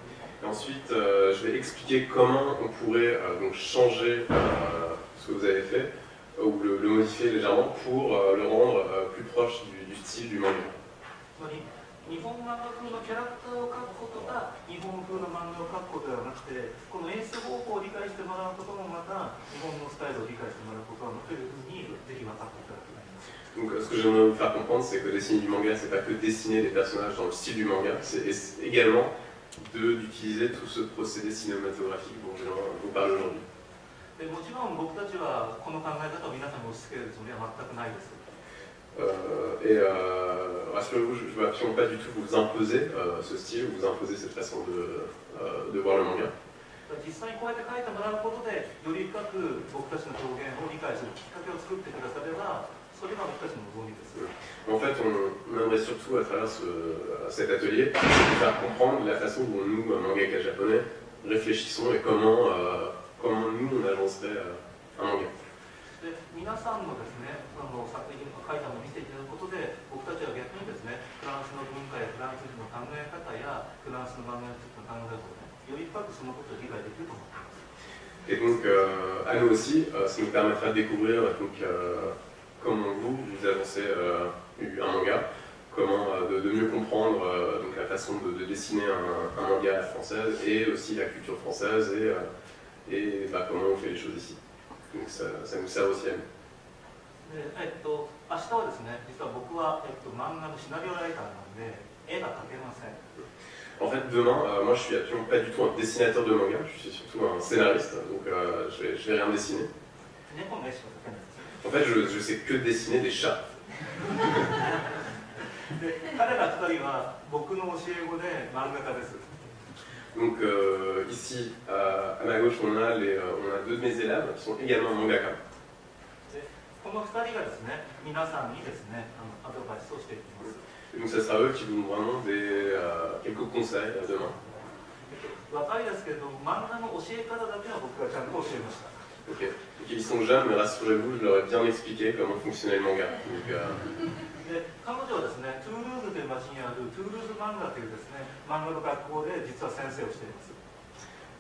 Speaker 1: ensuite, euh, je vais expliquer comment on pourrait euh, donc changer euh, ce que vous avez fait, euh, ou le, le modifier légèrement pour euh, le rendre euh, plus proche du, du style du manga.
Speaker 2: 日本漫画風のキャラクターを描くことが日本風の漫画を描くことではなくてこの演出方法を理解してもらうこともまた日本のスタイルを理解してもらうことなのというふうにぜひ分かっていただき
Speaker 1: Donc euh, ce que j'aimerais vous faire comprendre, c'est que dessiner du manga, c'est pas que dessiner des personnages dans le style du manga, c'est es- également de- d'utiliser tout ce procédé cinématographique dont je vous parle aujourd'hui.
Speaker 2: でもちろん僕たちはこの考え方を皆さんに押し付けるつもりは全くないです
Speaker 1: Euh, et euh, rassurez-vous, je ne veux absolument pas du tout vous imposer euh, ce style, vous imposer cette façon de, euh, de voir le manga.
Speaker 2: 実 際にこうやって書いてもらうことでより深く僕たちの表現を理解するきっかけを作ってくださればそれが僕たちの望みです
Speaker 1: En fait, on, on aimerait surtout, à travers ce, cet atelier, vous faire comprendre la façon dont nous, mangaka japonais, réfléchissons et comment, euh, comment nous, on avancerait euh, un manga.
Speaker 2: で皆さんのですねあの作品を書いたのを見せていただくことで僕たちは逆にですねフランスの文化やフランス人の考え方やフランスの漫画についての考え方をねより深くそのことを理解できると思っています
Speaker 1: Et donc, euh, à nous aussi, euh, ça nous permettra de découvrir donc, euh, comment vous, vous avancez euh, un manga, comment euh, de, de mieux comprendre euh, donc, la façon de, de dessiner un, un manga à la française et aussi la culture française et, euh, et bah, comment on fait les choses ici. Donc ça, ça nous sert aussi à nous.
Speaker 2: でえっと明日はですね実は僕は、えっと、漫画のシナリオライターなんで絵が描けません
Speaker 1: En fait, demain, euh, moi je suis absolument pas du tout un dessinateur de manga, je suis surtout un scénariste, donc euh, je, vais, je vais rien dessiner. En fait, je, je sais que dessiner des chats.
Speaker 2: で彼ら2人は僕の教え子で漫画家です
Speaker 1: Donc euh, ici, à, à ma gauche, on a, les, euh, on a deux de mes élèves qui sont également mangaka.
Speaker 2: でこの2人がですね皆さんにですねあのアドバイスをしていきます
Speaker 1: Et donc, ça sera eux qui vous donneront vraiment des, euh, quelques conseils euh, demain.
Speaker 2: 若いですけれど漫画の教え方だけは僕がちゃんと教えました
Speaker 1: Ok. Donc, ils sont jeunes, mais rassurez-vous, je leur ai bien expliqué comment fonctionnait le manga. Donc, euh,
Speaker 2: で彼女はですねトゥールーズという町にあるトゥールーズ漫画というですね漫画の学校で実は先生をしています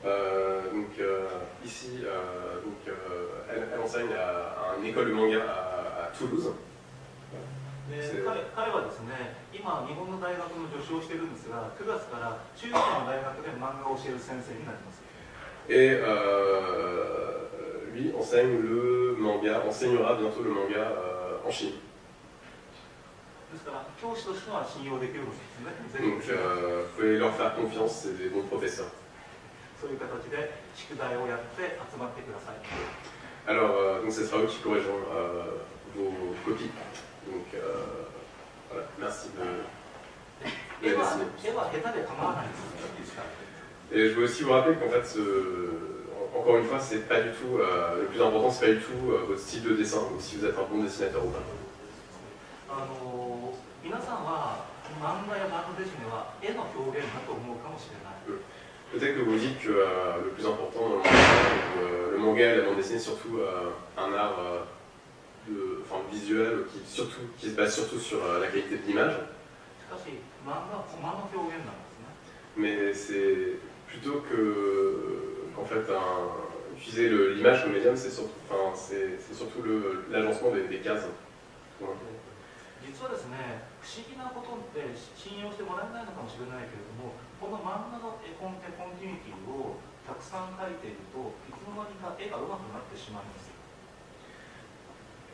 Speaker 1: euh, donc euh, ici, euh, donc, euh, elle, elle enseigne à, à une école de manga à, à Toulouse.
Speaker 2: で
Speaker 1: そう
Speaker 2: 彼彼はですね今日本の大学の助手をしているんですが9月から中国の大学で漫画を教える先生になります
Speaker 1: Et euh, lui enseigne le manga, enseignera bientôt le manga en Chine. Donc vous pouvez leur faire confiance, c'est des bons professeurs. Alors, donc ce sera eux qui corrigeront vos copies. Donc, voilà, merci de. Et je veux aussi vous rappeler qu'en fait, ce, encore une fois, c'est pas du tout, euh, le plus important, c'est pas du tout euh, votre style de dessin ou si vous êtes un bon dessinateur ou pas.
Speaker 2: あの皆さんは漫画やバンドデシネは絵の表現だと思うかもしれない
Speaker 1: Peut-être que vous dites que euh, le plus important dans le manga, c'est que, euh, le manga et la bande dessinée, c'est surtout euh, un art euh, de, enfin, visuel qui, surtout, qui se base surtout sur euh, la qualité de l'image.
Speaker 2: しかし漫画はコマの表現なんですね
Speaker 1: Mais c'est plutôt que qu'en fait un- utiliser le- l'image comme médium, c'est surtout, enfin, c'est c'est surtout le- l'agencement des, des cases. Ouais.
Speaker 2: 実はですね不思議なことって信用してもらえないのかもしれないけれどもこの漫画の絵コンテコンティニティをたくさん描いているといつの間にか絵が上手くなってしまいます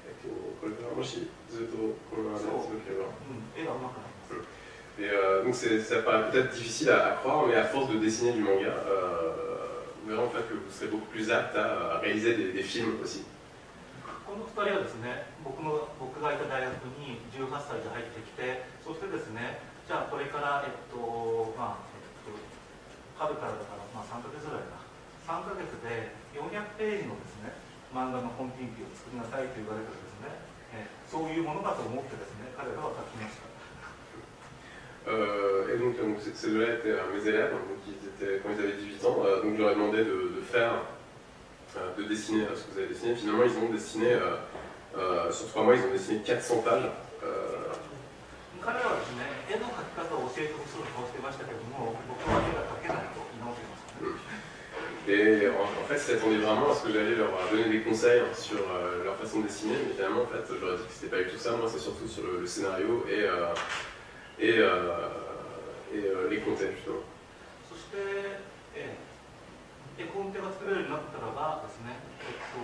Speaker 1: Et pour- pour le faire, moi, je suis Zoto, pour le-
Speaker 2: So.
Speaker 1: le clever.
Speaker 2: うん、絵が上手くなります
Speaker 1: Et euh, donc c'est- ça paraît peut-être difficile à, à croire, mais à force de dessiner du manga, euh, vous verrez en fait que vous serez beaucoup plus apte à, réaliser des, des films aussi.
Speaker 2: この2人はですね僕の僕がいた大学に18歳で入ってきてそしてですねじゃあこれからえっとまあ、えっと、春からだから、まあ、3ヶ月ぐらいか。3ヶ月で400ページのですね漫画のコンティニティを作りなさいと言われてですね。えそういうものだと思ってですね彼らは書きました。
Speaker 1: et donc, donc ces ces deux-là étaient euh, mes élèves, donc ils étaient, quand ils avaient 18 ans, euh, donc je leur ai demandé de, de faire, euh, de dessiner euh, ce que vous avez dessiné. Finalement, ils ont dessiné, euh, euh, sur trois mois, ils ont dessiné 400 pages. euh,
Speaker 2: 彼らはですね絵の描き方を教えてほしそうな顔してましたけども僕は絵が描けないと言い直してましたね
Speaker 1: Et en, en fait, ils s'attendaient vraiment à ce que j'allais leur donner des conseils sur euh, leur façon de dessiner, mais finalement, en fait, je leur ai dit que c'était pas du tout ça. Moi, c'est surtout sur le, le scénario et, euh, et, euh, et euh, les contextes, justement.
Speaker 2: そして、絵コンテが作れるようになったらばですね、えっと、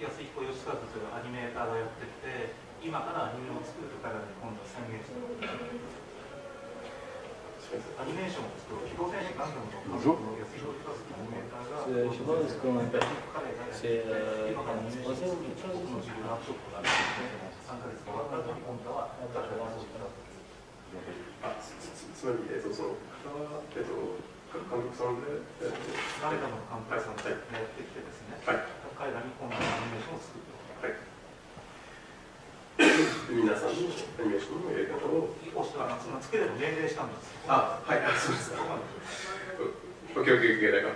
Speaker 2: 安彦義和というアニメーターがやってきて、今からアニメを作ると彼らに今度は宣言した。
Speaker 4: Je sais pas ce qu'on appelle.
Speaker 2: 彼が
Speaker 4: C'est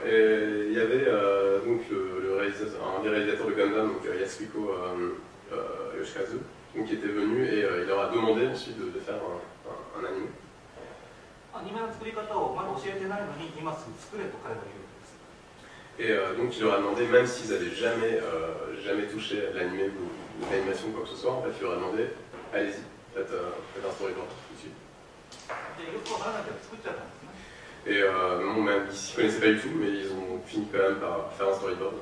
Speaker 4: euh,
Speaker 1: il y avait euh, donc le, réalisateur, un des réalisateurs de Gundam, donc euh, Yoshikazu, donc, qui était venu et il leur a demandé ensuite de, faire un, un, un anime. Et donc il leur a demandé, même s'ils n'avaient jamais, jamais touché l'anime une ou quoi que ce soit, en fait, je leur ai demandé, allez-y, faites, euh, faites un storyboard tout de suite. Et euh, bon, même, ils s'y connaissaient pas du tout, mais ils ont fini quand même par faire un storyboard.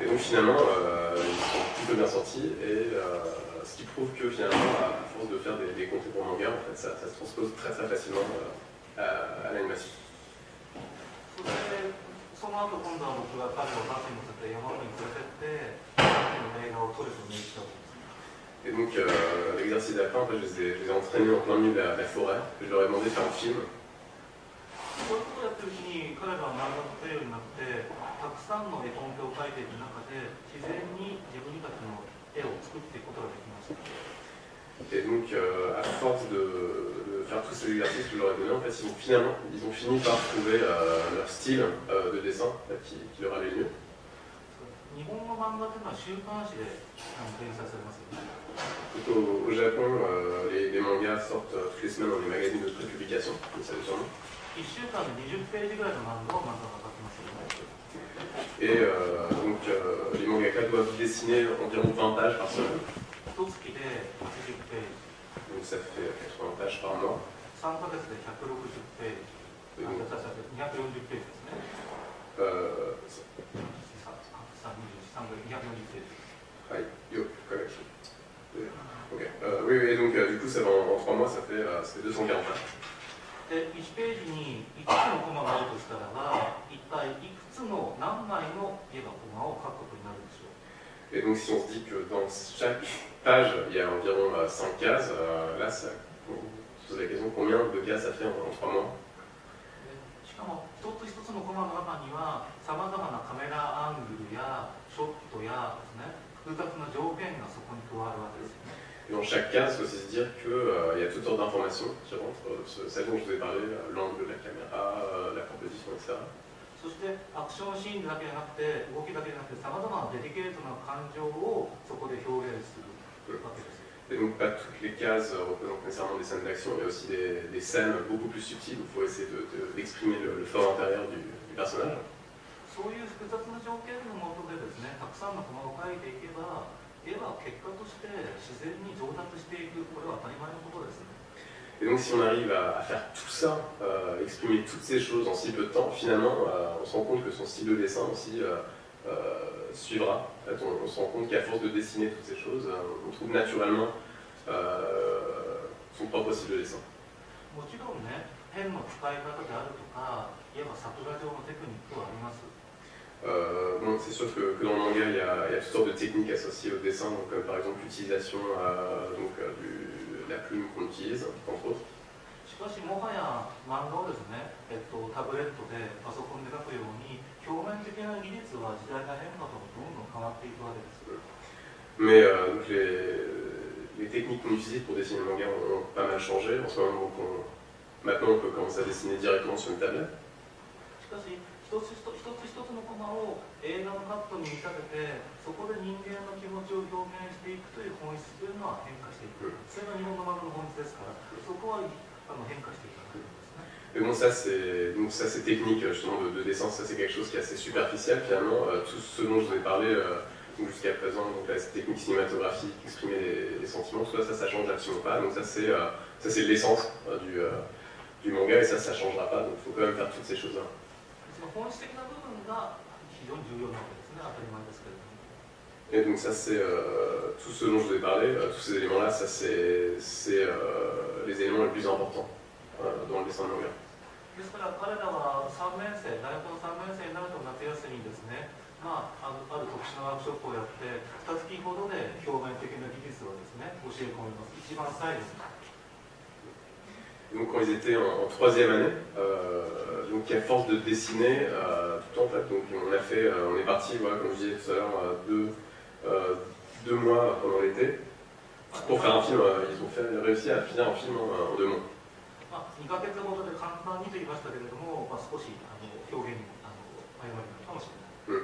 Speaker 1: Et donc finalement, euh, ils sont plutôt bien sortis, et ce qui prouve que finalement, à force de faire des, des contenus pour manga, en fait, ça, se transpose très très facilement à, à l'animation.
Speaker 2: そして、その後今度は僕が彼をバスに乗せて山奥に連れてって、バスの映画を撮ると命じたわけです。
Speaker 1: Et donc euh, l'exercice d'après, en fait, je les, ai, je les ai entraînés en plein milieu de la, de la forêt, je leur ai demandé de faire un film.
Speaker 2: そういうことをやってるうちに彼らは漫画を作れるようになってたくさんの絵コンテを描いていく中で自然に自分たちの絵を作っていくことができました
Speaker 1: Et donc, euh, à force de, de faire tous ces exercices que je leur ai donnés, en fait, ils ont finalement, ils ont fini par trouver euh, leur style euh, de dessin qui, leur allait mieux. Au, Japon, euh, les, mangas sortent toutes les semaines dans les magazines de prépublication, comme ça
Speaker 2: sûrement.
Speaker 1: Et donc les mangakas doivent dessiner environ 20 pages par semaine.
Speaker 2: 一月で80ページ
Speaker 1: Donc, ça fait 80 pages par mois.
Speaker 2: 3ヶ月で160ページ
Speaker 1: Et
Speaker 2: あ
Speaker 1: donc,
Speaker 2: じゃあじゃあ240ページですね
Speaker 1: euh,
Speaker 2: ささ3 2 240ページ
Speaker 1: Hi, yo, correction. Euh, Ok. Euh, oui, oui, donc, euh, du coup, ça va en, en 3 mois, ça fait, euh, ça fait 240 pages.
Speaker 2: で1ページに5つのコマがあるとしたらば一体いくつの何枚の絵がコマを描くことになる
Speaker 1: Et donc, si on se dit que dans chaque page, il y a environ 5 cases, euh, là, ça, se pose la question combien de cas ça fait en, en 3 mois
Speaker 2: でしかも一つ一つのコマの中にはさまざまなカメラアングルやショットやですね複雑な条件がそこに加わるわけですよね
Speaker 1: Et dans chaque cas, il faut aussi se dire qu'il y a toutes sortes d'informations qui rentrent, euh, ce- celles dont je vous ai parlé, euh, l'angle de la caméra, euh, la composition, etc.
Speaker 2: そしてアクションシーンだけじゃなくて動きだけじゃなくてさまざまなデリケートな感情をそこで表現するわけですよ
Speaker 1: Et donc pas toutes les cases euh, représentent nécessairement des scènes d'action, il y a aussi des, des scènes beaucoup plus subtiles où il faut essayer de- de- d'exprimer le, le fort intérieur du, du personnage.
Speaker 2: そういう複雑な条件のもとでですねたくさんのコマを描いていけば絵は結果として自然に上達していくこれは当たり前のことですね
Speaker 1: Et donc si on arrive à, faire tout ça, euh, exprimer toutes ces choses en si peu de temps, finalement, euh, on se rend compte que son style de dessin aussi euh, suivra. En fait, on, se rend compte qu'à force de dessiner toutes ces choses, on trouve naturellement son propre style de dessin. Euh, bon, c'est sûr que, dans le manga, il y, a, toutes sortes de techniques associées au dessin, donc, comme par exemple l'utilisation du, la plume qu'on utilise, entre autres.
Speaker 2: しかしもはや漫画をですね、えっと、タブレットでパソコンで描くように表面的な技術は時代が変化とどんどん変わっていくわけです
Speaker 1: Mais euh, donc les, les techniques qu'on utilise pour dessiner le manga ont, ont pas mal changé. En ce moment, donc, on- maintenant, on peut commencer à dessiner directement sur une tablette.
Speaker 2: しかし 一つ一つ一つ一つのコマを映画のカットに見立ててそこで人間の気持ちを表現していくという本質というのは変化していくそれが日本の漫画の本質ですからそこはあの変化していかないんですね
Speaker 1: Mais bon, ça, c'est donc ça, c'est technique justement de, de dessin. Ça, c'est quelque chose qui est assez superficiel finalement. Euh, tout ce dont je vous ai parlé euh, donc, jusqu'à présent, donc la technique cinématographique, exprimer les, les sentiments, tout ça, ça, ça change absolument pas. Donc ça, c'est euh, ça, c'est l'essence euh, du, euh, du manga et ça, ça changera pas. Donc il faut quand même faire toutes ces choses-là.
Speaker 2: そ の本質的な部分が非常に重要なわけですね当たり前ですけれども
Speaker 1: Et donc ça, c'est euh, tout ce dont je vous ai parlé. euh, tous ces éléments-là, ça, c'est euh, les éléments les plus importants euh, dans le dessin de manga.
Speaker 2: ですから彼らは3年生、大学の3年生になると夏休みにですね、まあ、あるある特殊なワークショップをやって、2月ほどで表面的な技術をですね、教え込みます。一番最後に。
Speaker 1: Donc quand ils étaient en, en troisième année, euh, donc à force de dessiner euh, tout le temps en fait, donc on a fait, euh, on est parti, voilà, comme je disais tout à l'heure, euh, deux, euh, deux mois pendant l'été pour faire un film. euh, ils ont fait, réussi à finir un film en, en deux mois.
Speaker 2: まあ、2ヶ月ほどで簡単にと言いましたけれども、まあ、少しあの表現にあの誤りがあるかもしれない。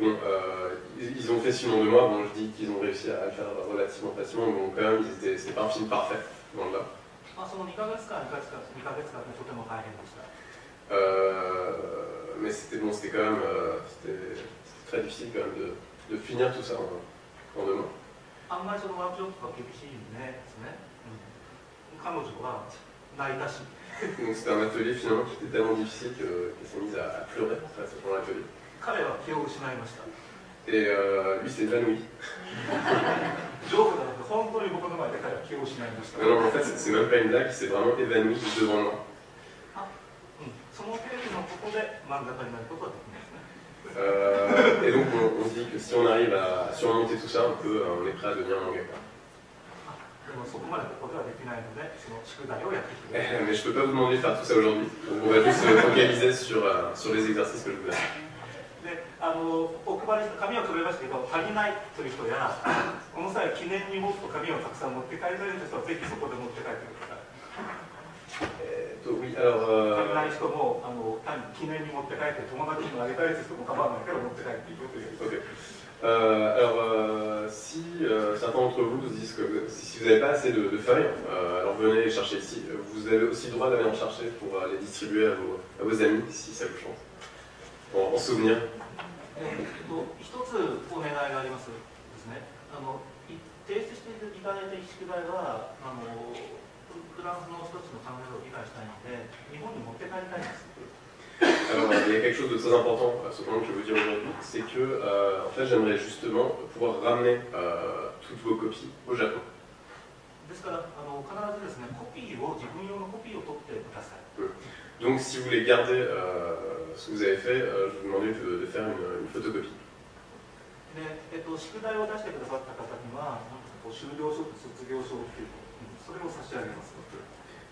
Speaker 1: Bon, euh, ils, ils ont fait ce film en deux mois. Bon, je dis qu'ils ont réussi à le faire relativement facilement, mais bon, quand même, ils étaient- c'était pas un film parfait, loin de là.
Speaker 2: まあ、その2ヶ月間、2ヶ月間、2ヶ月間でとても大変でした。
Speaker 1: Euh, mais c'était bon, c'était quand même, euh, c'était c'était très difficile quand même de, de finir tout ça en, en deux mois.
Speaker 2: あんまりそのワークショップが厳しいんでですね、うん、彼女は泣いたし、
Speaker 1: Donc c'était un atelier finalement qui était tellement difficile que- qu'elle s'est mise à, à pleurer en fait, pendant l'atelier. Et euh, lui s'est évanoui. (laughs) non, en fait, c'est même pas une blague, c'est vraiment évanoui devant moi. Euh, et donc, on, se dit que si on arrive à surmonter tout ça, on, peut, euh, on est prêt à devenir
Speaker 2: un mangaka.
Speaker 1: Ah, mais je peux pas vous demander de faire tout ça aujourd'hui. On va juste se focaliser sur, euh, sur les exercices que je vous donne
Speaker 2: で、あの、お配りした紙を配りましたけど、足りないという人や、この際記念にもっと紙をたくさん持って帰りたいという人は、ぜひそこで持って帰ってください。
Speaker 1: Eh, to- oui, alors
Speaker 2: 足り
Speaker 1: euh,
Speaker 2: ない人も、あの、単に記念に持って帰って、友達にもあげたいという人も構わないから持って帰っていいよという。
Speaker 1: Ok. Euh, alors, euh, si (clears throat) euh, certains d'entre vous se disent que vous- si vous n'avez pas assez de, de feuilles, euh, alors venez les chercher ici. Vous avez aussi le droit d'aller en chercher pour euh, les distribuer à vos, à vos amis si ça vous chante. En, en souvenir.
Speaker 2: えっと、一つお願いがありますですね。あの、い提出していただいた宿題は、あの、フランスの一つの考えを理解したいので、日本に持って帰りたいんです。
Speaker 1: Alors, euh, il y a quelque chose de très important, euh, cependant, que je vous dire aujourd'hui, c'est que, euh, en fait, j'aimerais justement pouvoir ramener euh, toutes vos copies au Japon.
Speaker 2: ですから、あの、必ずですね、コピーを、自分用のコピーを取ってください。
Speaker 1: Donc, si vous voulez garder euh, ce que vous avez fait, euh, je vais vous demander de, de faire une, une photocopie.
Speaker 2: で、えっと、宿題を出してくださった方には、なんかこう修了書と卒業証っていうの、うんそれを差し上げます。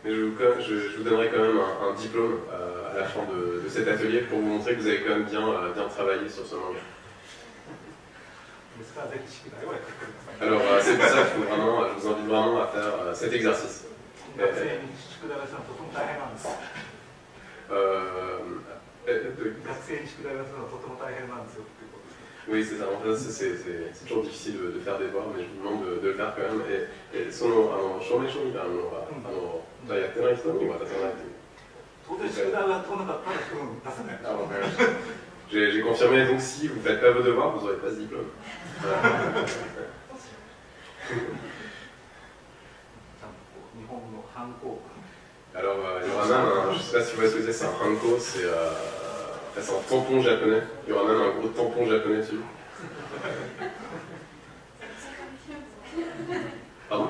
Speaker 1: Mais je vous, quand- je- je vous donnerai quand même un, un diplôme euh, à la fin de, de cet atelier pour vous montrer que vous avez quand même bien, euh, bien travaillé sur ce manga.
Speaker 2: ですからぜひ宿題をやってください
Speaker 1: Alors euh, c'est pour ça que faut vraiment, je vous invite vraiment à faire euh, cet exercice.
Speaker 2: 学生に宿題をするのはとても大変なんです
Speaker 1: Euh, euh, euh,
Speaker 2: 学生に宿題をするのはとても大変なんですよっていうことです
Speaker 1: oui, c'est ça. En fait, c'est- c'est c'est- c'est toujours difficile de, de faire des devoirs, mais je vous demande de, de le faire quand même. Et, et そのあの証明書みたいなのが、あのじゃあやってない人に渡さないという。
Speaker 2: 当然宿題をやってこなかったらうん出せない
Speaker 1: Ah, bon, ouais. J'ai j'ai confirmé, (laughs) donc si vous ne faites pas vos devoirs, vous n'aurez pas ce diplôme. (laughs) Voilà.
Speaker 2: ちゃんとこう日本の反抗
Speaker 1: Alors, euh, il y aura même, un- je ne sais pas si vous voyez ce que c'est, c'est un hanko, c'est euh, enfin, c'est un tampon japonais. Il y aura même un gros tampon japonais dessus. Pardon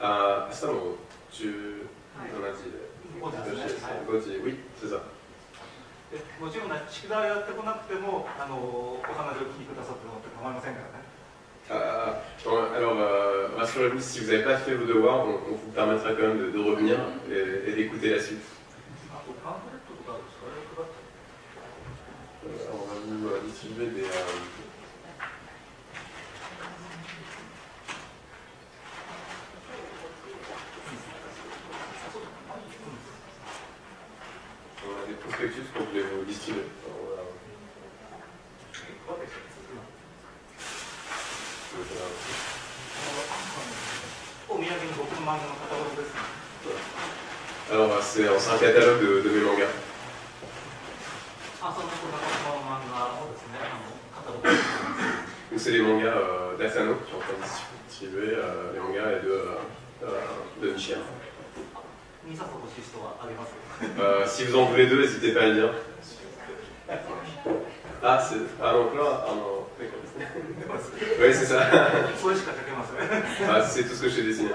Speaker 1: Ah, ça, non, tu en as dit.
Speaker 2: そうですね、はい
Speaker 1: Gauthier, Oui, c'est ça.
Speaker 2: でもちろんね宿題をやってこなくてもあのお話を聞いてくださっても構いませんからね
Speaker 1: Ah, non, alors, euh, rassurez-vous, si vous n'avez pas fait vos devoirs, on, on vous permettra quand même de, de revenir et, et d'écouter la suite. soulever des, euh, on a des prospectus pour les distiller. Alors, bah, c'est un catalogue de, de mes mangas. c'est les mangas d'Asano qui ont distribué les mangas et de, de Michel. si vous en voulez deux, n'hésitez pas à le dire. あ、す、あの、これは、あの、ウ
Speaker 2: ェイスさん。これしか書けません。
Speaker 1: あ、生徒少しですね。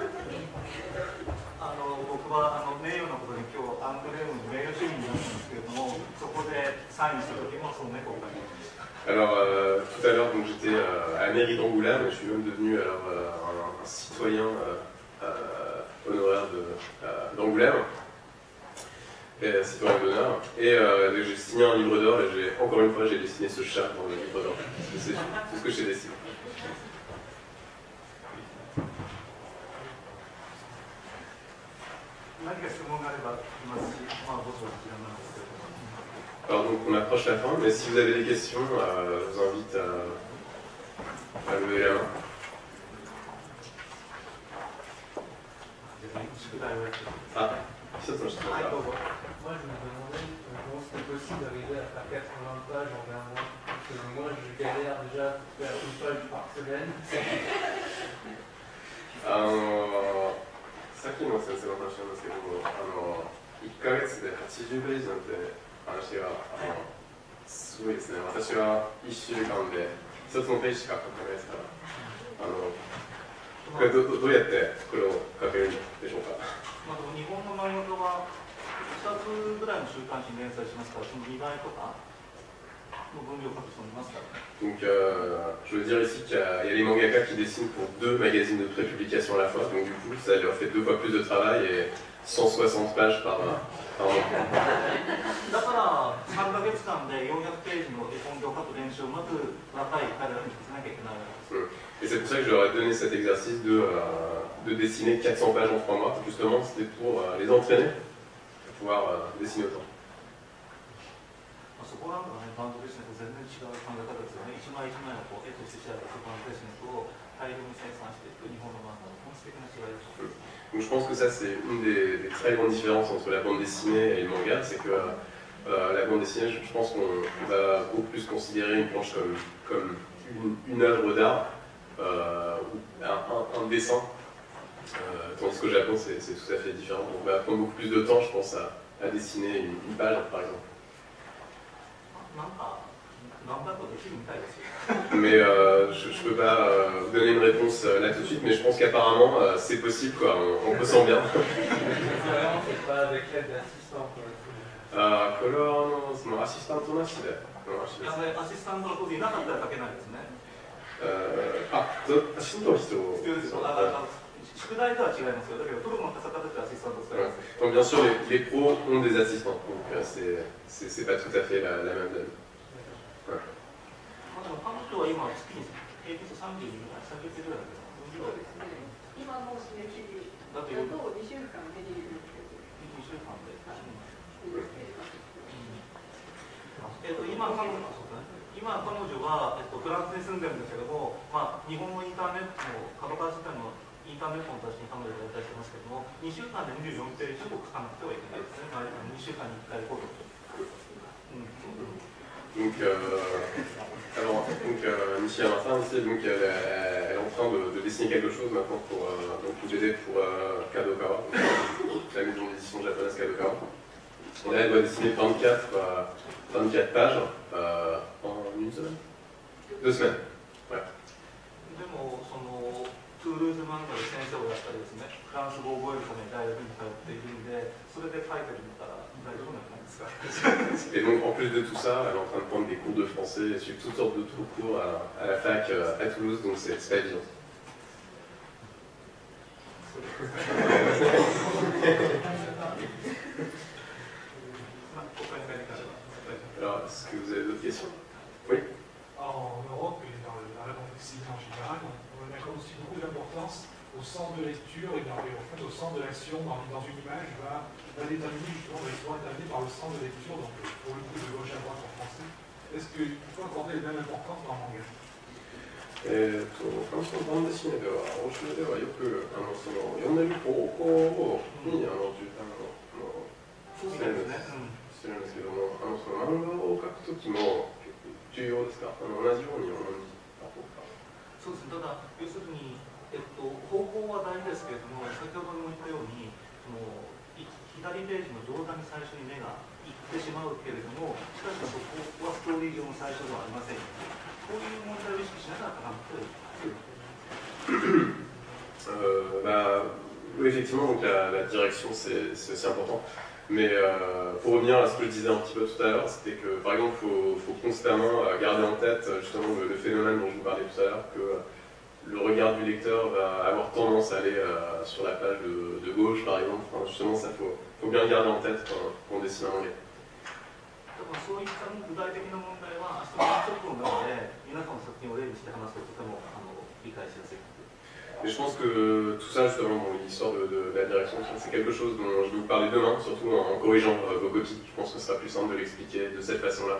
Speaker 2: あの、僕は、あの、名誉のことで、今日、アンドレームの名誉主義になったんですけれども、そこでサインした時も、その猫を書いて。
Speaker 1: Alors, euh, tout à l'heure, donc, j'étais euh, à la mairie d'Angoulême je suis même devenu alors, euh, un, citoyen honoraire d'Angoulême, citoyen d'honneur. Et j'ai signé un livre d'or et j'ai, encore une fois, j'ai dessiné ce chat dans le livre d'or. C'est ce que j'ai dessiné. Alors, donc, on approche la fin, mais si vous avez des questions, euh, je vous invite à, à lever la main.
Speaker 2: じゃあ宿題をやってくだ
Speaker 1: Ah, ça, ça, je
Speaker 2: さいはいどうぞ
Speaker 5: Moi, je me demandais euh, comment c'était possible d'arriver à faire 80 pages en un mois. Parce que moi, je galère déjà à faire une page par semaine. (laughs)
Speaker 1: あのさっきの先生の話なんですけども、あの1ヶ月で80ページなんて 話があのすごいですね。私は1週間で1つのページしか書けないですから、あのこれどどどうやってこれを書けるんでしょうか。
Speaker 2: まあ、でも日本の漫画家は2つぐらいの週刊誌に連載しますからその2倍とかの分量を書く人もいますからね
Speaker 1: Donc, euh, je veux dire ici qu'il y, y a les mangaka qui dessinent pour deux magazines de prépublication à la fois, donc du coup, ça leur fait deux fois plus de travail et 160 pages par, par mois. (laughs)
Speaker 2: だから3ヶ月間で400ページの絵本を書く練習をまず若い彼らにさせなきゃいけないわけです
Speaker 1: Et c'est pour ça que je leur ai donné cet exercice de, euh, de dessiner 400 pages en 3 mois. Justement, c'était pour euh, les entraîner à pouvoir euh, dessiner autant.
Speaker 2: まあ、そこなんかね、バンドデシネと全然違う考え方ですよね。一枚一枚をこう絵として調べて、バンドデシネを大量に生産していく日本の漫画の本質的な違いです。
Speaker 1: Donc je pense que ça, c'est une des, très grandes différences entre la bande dessinée et le manga. C'est que euh, la bande dessinée, je, pense qu'on va beaucoup plus considérer une planche comme, une, œuvre d'art, euh, un, dessin. Euh, tandis qu'au Japon, c'est tout à fait différent. On va prendre beaucoup plus de temps, je pense, à, dessiner une, une page, par exemple. Mais euh, je ne peux pas euh, vous donner une réponse euh, là tout de suite, mais je pense qu'apparemment c'est possible, quoi. On, on, ressent bien.
Speaker 5: c'est pas
Speaker 2: non, c'est mon assistant ton assistant. Ah, assistant
Speaker 1: Donc bien sûr, les, pros ont des assistants, donc c'est pas tout à fait la même donne.
Speaker 2: まあでも彼女は今月に平均して32ぐらい3ヶ月ぐらいだけど
Speaker 6: そうですね。今の締め切り
Speaker 2: だって
Speaker 6: だと2週間でできるんですけど。
Speaker 2: 2週間で、
Speaker 6: え
Speaker 2: えっと今彼女今彼女は、えっと、フランスに住んでるんですけども、まあ、日本のインターネットの株価自体のインターネットの私に彼女がやったりしてますけども2週間で24ページを書かなくてはいけないですね、まあ、2週間に1回ほど、うん、
Speaker 1: Donc, euh, alors, donc euh, Michel Martin ici, donc, elle, elle est en train de, de dessiner quelque chose maintenant pour euh, donc, une BD pour euh, Kadokawa, donc, euh, la maison d'édition japonaise Kadokawa. Et là, elle doit dessiner 24, euh, 24 pages euh, en une semaine Deux semaines.
Speaker 2: でもそのトゥールーズ漫画で先生をやったりですねフランス語を覚えるために大学に通っているんでそれで書いてるんだったら (laughs)
Speaker 1: Et donc en plus de tout ça, elle est en train de prendre des cours de français, elle suit toutes sortes de cours à, la fac euh, à Toulouse, donc c'est pas évident. (laughs)
Speaker 3: sens de l'action dans, dans une image va, va déterminer justement, va être déterminé par le sens de lecture, donc pour le coup de gauche à droite en français. Est-ce qu'il faut accorder la même importance dans le manga
Speaker 1: えー、と関西のバンデシネでは、欧州ではよくあのその読んでる方向にあの重点をしてるんですけども、あのその漫画を描くときも重要ですかあの同じように同じた方が。
Speaker 2: そうですね、ただ、要するに、えっと、方向は大事ですけれども、先ほども言ったように、その左ページの上段に最初に目がいってしまうけれども、しかしそこはストーリー上の最初ではありません。こういう問題を意識しながら書かなくてはいけない
Speaker 1: Euh, bah, oui, effectivement, donc la, la direction c'est aussi important. Mais euh, pour revenir à ce que je disais un petit peu tout à l'heure, c'était que par exemple, il faut, faut constamment garder en tête justement le, le phénomène dont je vous parlais tout à l'heure, que euh, le regard du lecteur va avoir tendance à aller euh, sur la page de, de gauche par exemple. Enfin, justement, ça faut, faut bien le garder en tête quand, quand on dessine un manga.
Speaker 2: だからそういった具体的な問題は、明日のワークショップの中で、皆さんの作品を例にして話すととてもあの理解しやすい。
Speaker 1: Et je pense que tout ça, justement, bon, l'histoire de, de la direction, c'est quelque chose dont je vais vous parler demain, surtout en, en corrigeant euh, vos copies. Je pense que ce sera plus simple de l'expliquer de cette façon-là.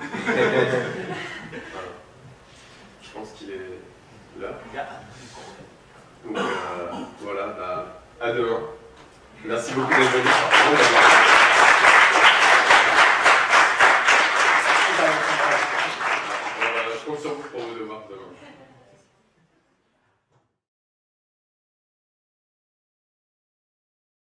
Speaker 1: Voilà. Je pense qu'il est là. Donc euh, voilà, bah, à demain. Merci beaucoup d'être venu.